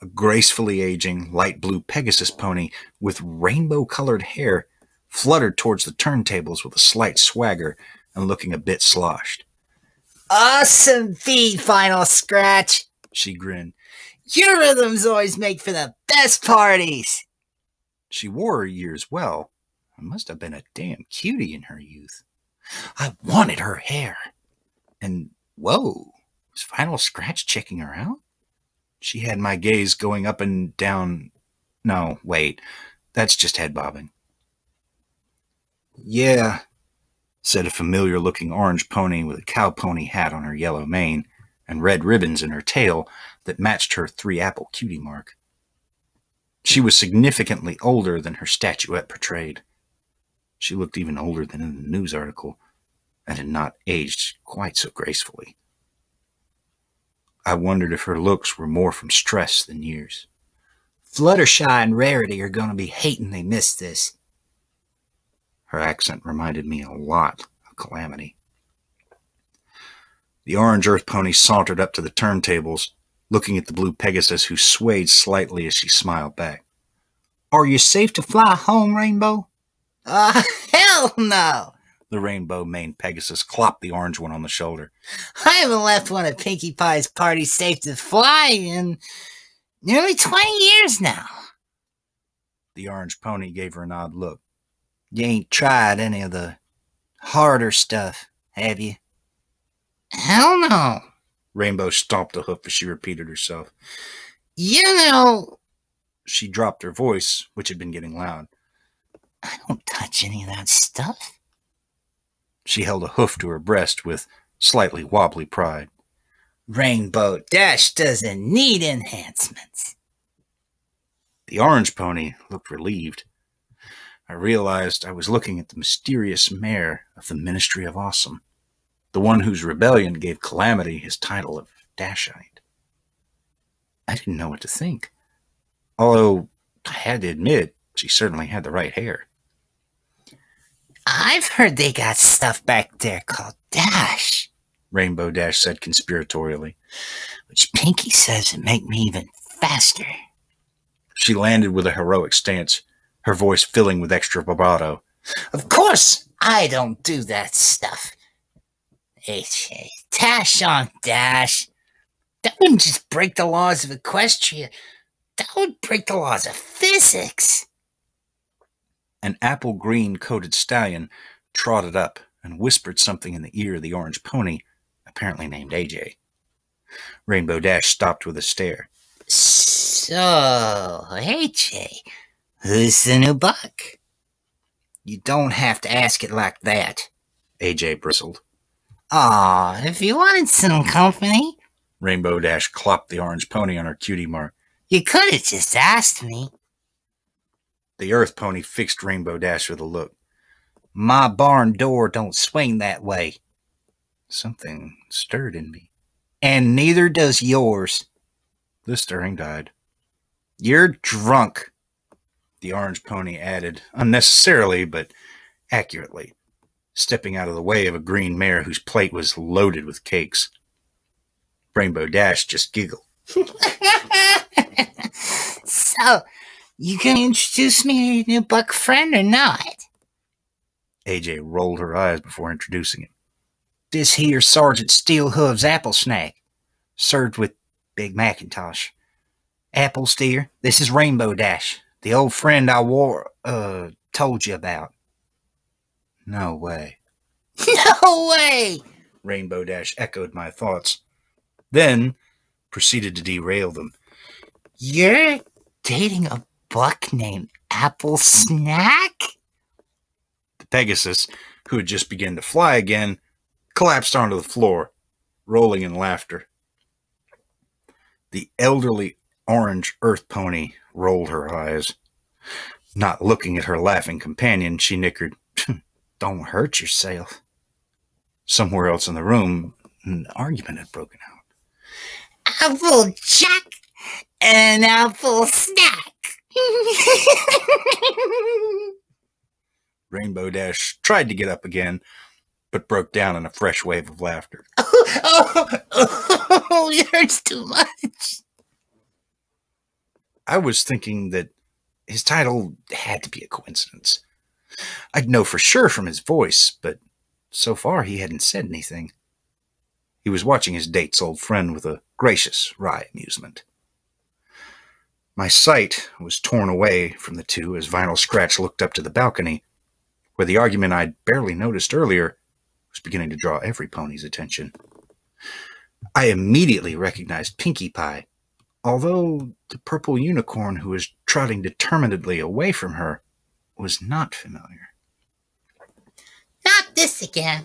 Speaker 1: A gracefully aging light blue Pegasus pony with rainbow colored hair fluttered towards the turntables with a slight swagger and looking a bit sloshed.
Speaker 7: Awesome beat, Final Scratch.
Speaker 1: She grinned.
Speaker 7: Your rhythms always make for the best parties.
Speaker 1: She wore her years well and must have been a damn cutie in her youth. I wanted her hair. And whoa, was Final Scratch checking her out? She had my gaze going up and down. No, wait, that's just head bobbing. Yeah, said a familiar looking orange pony with a cow pony hat on her yellow mane and red ribbons in her tail that matched her three apple cutie mark. She was significantly older than her statuette portrayed. She looked even older than in the news article and had not aged quite so gracefully. I wondered if her looks were more from stress than years.
Speaker 7: Fluttershy and Rarity are going to be hating they missed this.
Speaker 1: Her accent reminded me a lot of Calamity. The orange earth pony sauntered up to the turntables, looking at the blue Pegasus who swayed slightly as she smiled back.
Speaker 7: Are you safe to fly home, Rainbow?
Speaker 3: Ah, hell no!
Speaker 1: The rainbow maned Pegasus clopped the orange one on the shoulder.
Speaker 3: I haven't left one of Pinkie Pie's parties safe to fly in nearly 20 years now.
Speaker 1: The orange pony gave her an odd look.
Speaker 3: You ain't tried any of the harder stuff, have you?
Speaker 7: Hell no.
Speaker 1: Rainbow stomped a hoof as she repeated herself.
Speaker 7: You know.
Speaker 1: She dropped her voice, which had been getting loud.
Speaker 3: I don't touch any of that stuff.
Speaker 1: She held a hoof to her breast with slightly wobbly pride.
Speaker 3: Rainbow Dash doesn't need enhancements.
Speaker 1: The orange pony looked relieved. I realized I was looking at the mysterious mayor of the Ministry of Awesome, the one whose rebellion gave Calamity his title of Dashite. I didn't know what to think, although I had to admit she certainly had the right hair.
Speaker 3: I've heard they got stuff back there called Dash,
Speaker 1: Rainbow Dash said conspiratorially.
Speaker 3: which Pinkie says would make me even faster.
Speaker 1: She landed with a heroic stance, her voice filling with extra bravado.
Speaker 3: Of course, I don't do that stuff. H A Dash on Dash. That wouldn't just break the laws of Equestria. That would break the laws of physics.
Speaker 1: An apple green coated stallion trotted up and whispered something in the ear of the orange pony, apparently named AJ. Rainbow Dash stopped with a stare.
Speaker 3: So, AJ, who's the new buck? You don't have to ask it like that.
Speaker 1: AJ bristled.
Speaker 3: Aw, if you wanted some company,
Speaker 1: Rainbow Dash clopped the orange pony on her cutie mark.
Speaker 3: you could have just asked me.
Speaker 1: The earth pony fixed Rainbow Dash with a look.
Speaker 3: My barn door don't swing that way,
Speaker 1: Something stirred in me.
Speaker 3: and neither does yours.
Speaker 1: The stirring died. You're drunk, the orange pony added, unnecessarily but accurately, stepping out of the way of a green mare whose plate was loaded with cakes. Rainbow Dash just giggled.
Speaker 7: so, you gonna introduce me to your new buck friend or not?
Speaker 1: AJ rolled her eyes before introducing him. This here Sergeant Steelhooves apple snack, served with Big Macintosh. Apples, dear. This is Rainbow Dash, the old friend I wore, uh, told you about. No way.
Speaker 7: No way!
Speaker 1: Rainbow Dash echoed my thoughts, then proceeded to derail them.
Speaker 7: You're dating a buck named Apple Snack?
Speaker 1: The Pegasus, who had just begun to fly again, collapsed onto the floor, rolling in laughter. The elderly orange earth pony rolled her eyes. Not looking at her laughing companion, she nickered, Don't hurt yourself. Somewhere else in the room, an argument had broken out.
Speaker 7: Applejack and Apple Snack.
Speaker 1: Rainbow Dash tried to get up again, but broke down in a fresh wave of laughter.
Speaker 7: oh, oh, oh, it hurts too much.
Speaker 1: I was thinking that his title had to be a coincidence. I'd know for sure from his voice, but so far he hadn't said anything. He was watching his date's old friend with a gracious, wry amusement. My sight was torn away from the two as Vinyl Scratch looked up to the balcony, where the argument I'd barely noticed earlier was beginning to draw every pony's attention. I immediately recognized Pinkie Pie, although the purple unicorn who was trotting determinedly away from her was not familiar.
Speaker 7: Not this again,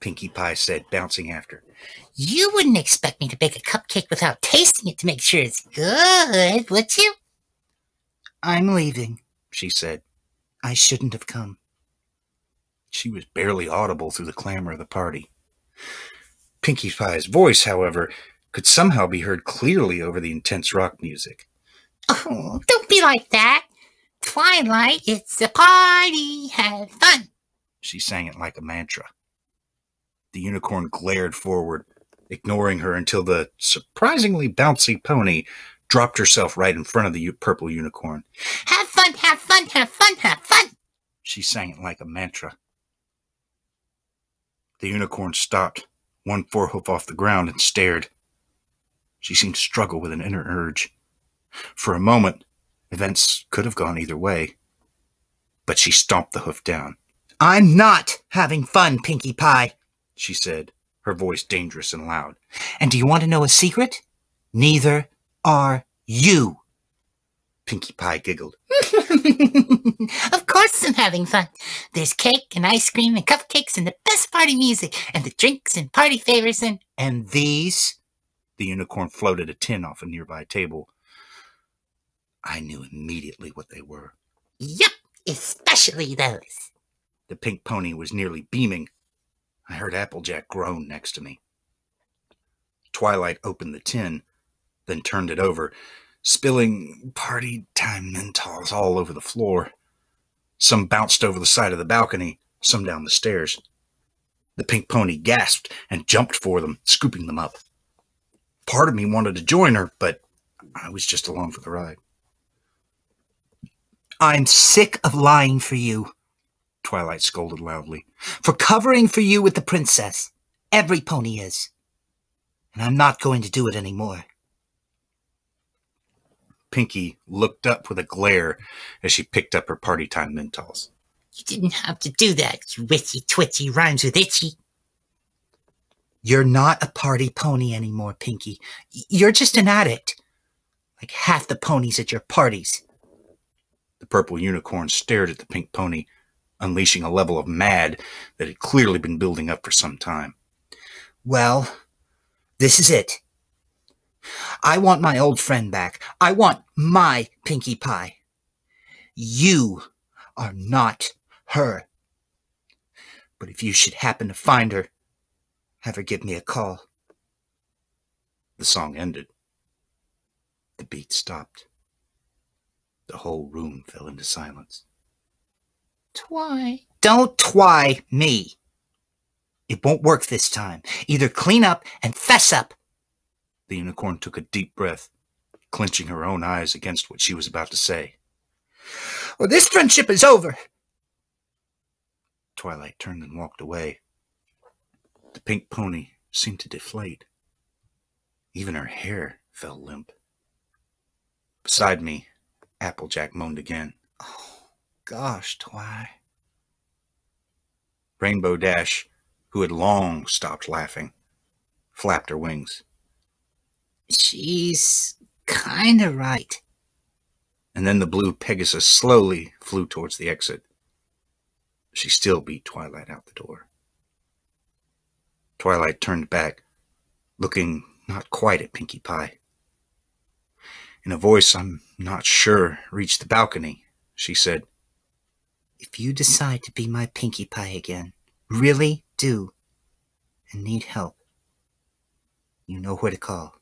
Speaker 1: Pinkie Pie said, bouncing after.
Speaker 7: You wouldn't expect me to bake a cupcake without tasting it to make sure it's good, would you?
Speaker 1: I'm leaving, she said. I shouldn't have come. She was barely audible through the clamor of the party. Pinkie Pie's voice, however, could somehow be heard clearly over the intense rock music.
Speaker 7: Oh, don't be like that. Twilight, it's a party. Have fun.
Speaker 1: She sang it like a mantra. The unicorn glared forward, ignoring her until the surprisingly bouncy pony dropped herself right in front of the purple unicorn.
Speaker 7: Have fun, have fun, have fun, have fun.
Speaker 1: She sang it like a mantra. The unicorn stopped, one forehoof off the ground, and stared. She seemed to struggle with an inner urge. For a moment, events could have gone either way. But she stomped the hoof down. I'm not having fun, Pinkie Pie, she said, her voice dangerous and loud. And do you want to know a secret? Neither are you. Pinkie Pie giggled.
Speaker 7: of course I'm having fun. There's cake and ice cream and cupcakes and the best party music and the drinks and party favors and...
Speaker 1: And these? The unicorn floated a tin off a nearby table. I knew immediately what they were.
Speaker 7: Yep, especially those.
Speaker 1: The pink pony was nearly beaming. I heard Applejack groan next to me. Twilight opened the tin, then turned it over, spilling party time Mintals all over the floor. Some bounced over the side of the balcony, some down the stairs. The pink pony gasped and jumped for them, scooping them up. Part of me wanted to join her, but I was just along for the ride. I'm sick of lying for you, Twilight scolded loudly. For covering for you with the princess. Every pony is. And I'm not going to do it anymore. Pinkie looked up with a glare as she picked up her party time Mintals.
Speaker 7: You didn't have to do that, you witchy twitchy rhymes with itchy.
Speaker 1: You're not a party pony anymore, Pinkie. You're just an addict. Like half the ponies at your parties. The purple unicorn stared at the pink pony, unleashing a level of mad that had clearly been building up for some time. Well, this is it. I want my old friend back. I want my Pinkie Pie. You are not her. But if you should happen to find her, have her give me a call. The song ended. The beat stopped. The whole room fell into silence.
Speaker 3: Twy. Don't twy me. It won't work this time. Either clean up and fess up.
Speaker 1: The unicorn took a deep breath, clenching her own eyes against what she was about to say.
Speaker 3: Or this friendship is over.
Speaker 1: Twilight turned and walked away. The pink pony seemed to deflate. Even her hair fell limp. Beside me, Applejack moaned again.
Speaker 3: Oh, gosh, Twy.
Speaker 1: Rainbow Dash, who had long stopped laughing, flapped her wings.
Speaker 3: She's kinda right.
Speaker 1: And then the blue Pegasus slowly flew towards the exit. She still beat Twilight out the door. Twilight turned back, looking not quite at Pinkie Pie. In a voice I'm not sure reached the balcony, she said,
Speaker 3: If you decide to be my Pinkie Pie again, really do, and need help, you know where to call.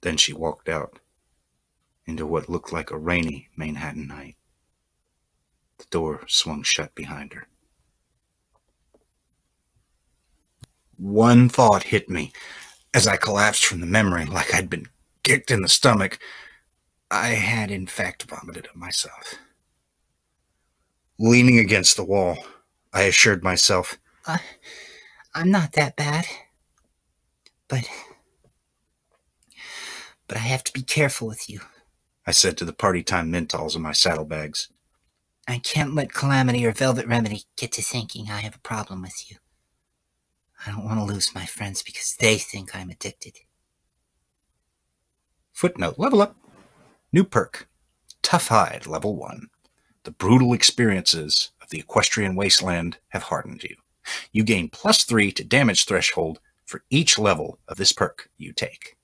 Speaker 1: Then she walked out into what looked like a rainy Manehattan night. The door swung shut behind her. One thought hit me as I collapsed from the memory like I'd been kicked in the stomach. I had, in fact, vomited it myself. Leaning against the wall, I assured myself,
Speaker 3: uh, I'm not that bad. But. But I have to be careful with you.
Speaker 1: I said to the party time Mintals in my saddlebags.
Speaker 3: I can't let Calamity or Velvet Remedy get to thinking I have a problem with you. I don't want to lose my friends because they think I'm addicted.
Speaker 1: Footnote level up. New perk. Tough Hide level 1. The brutal experiences of the equestrian wasteland have hardened you. You gain plus 3 to damage threshold for each level of this perk you take.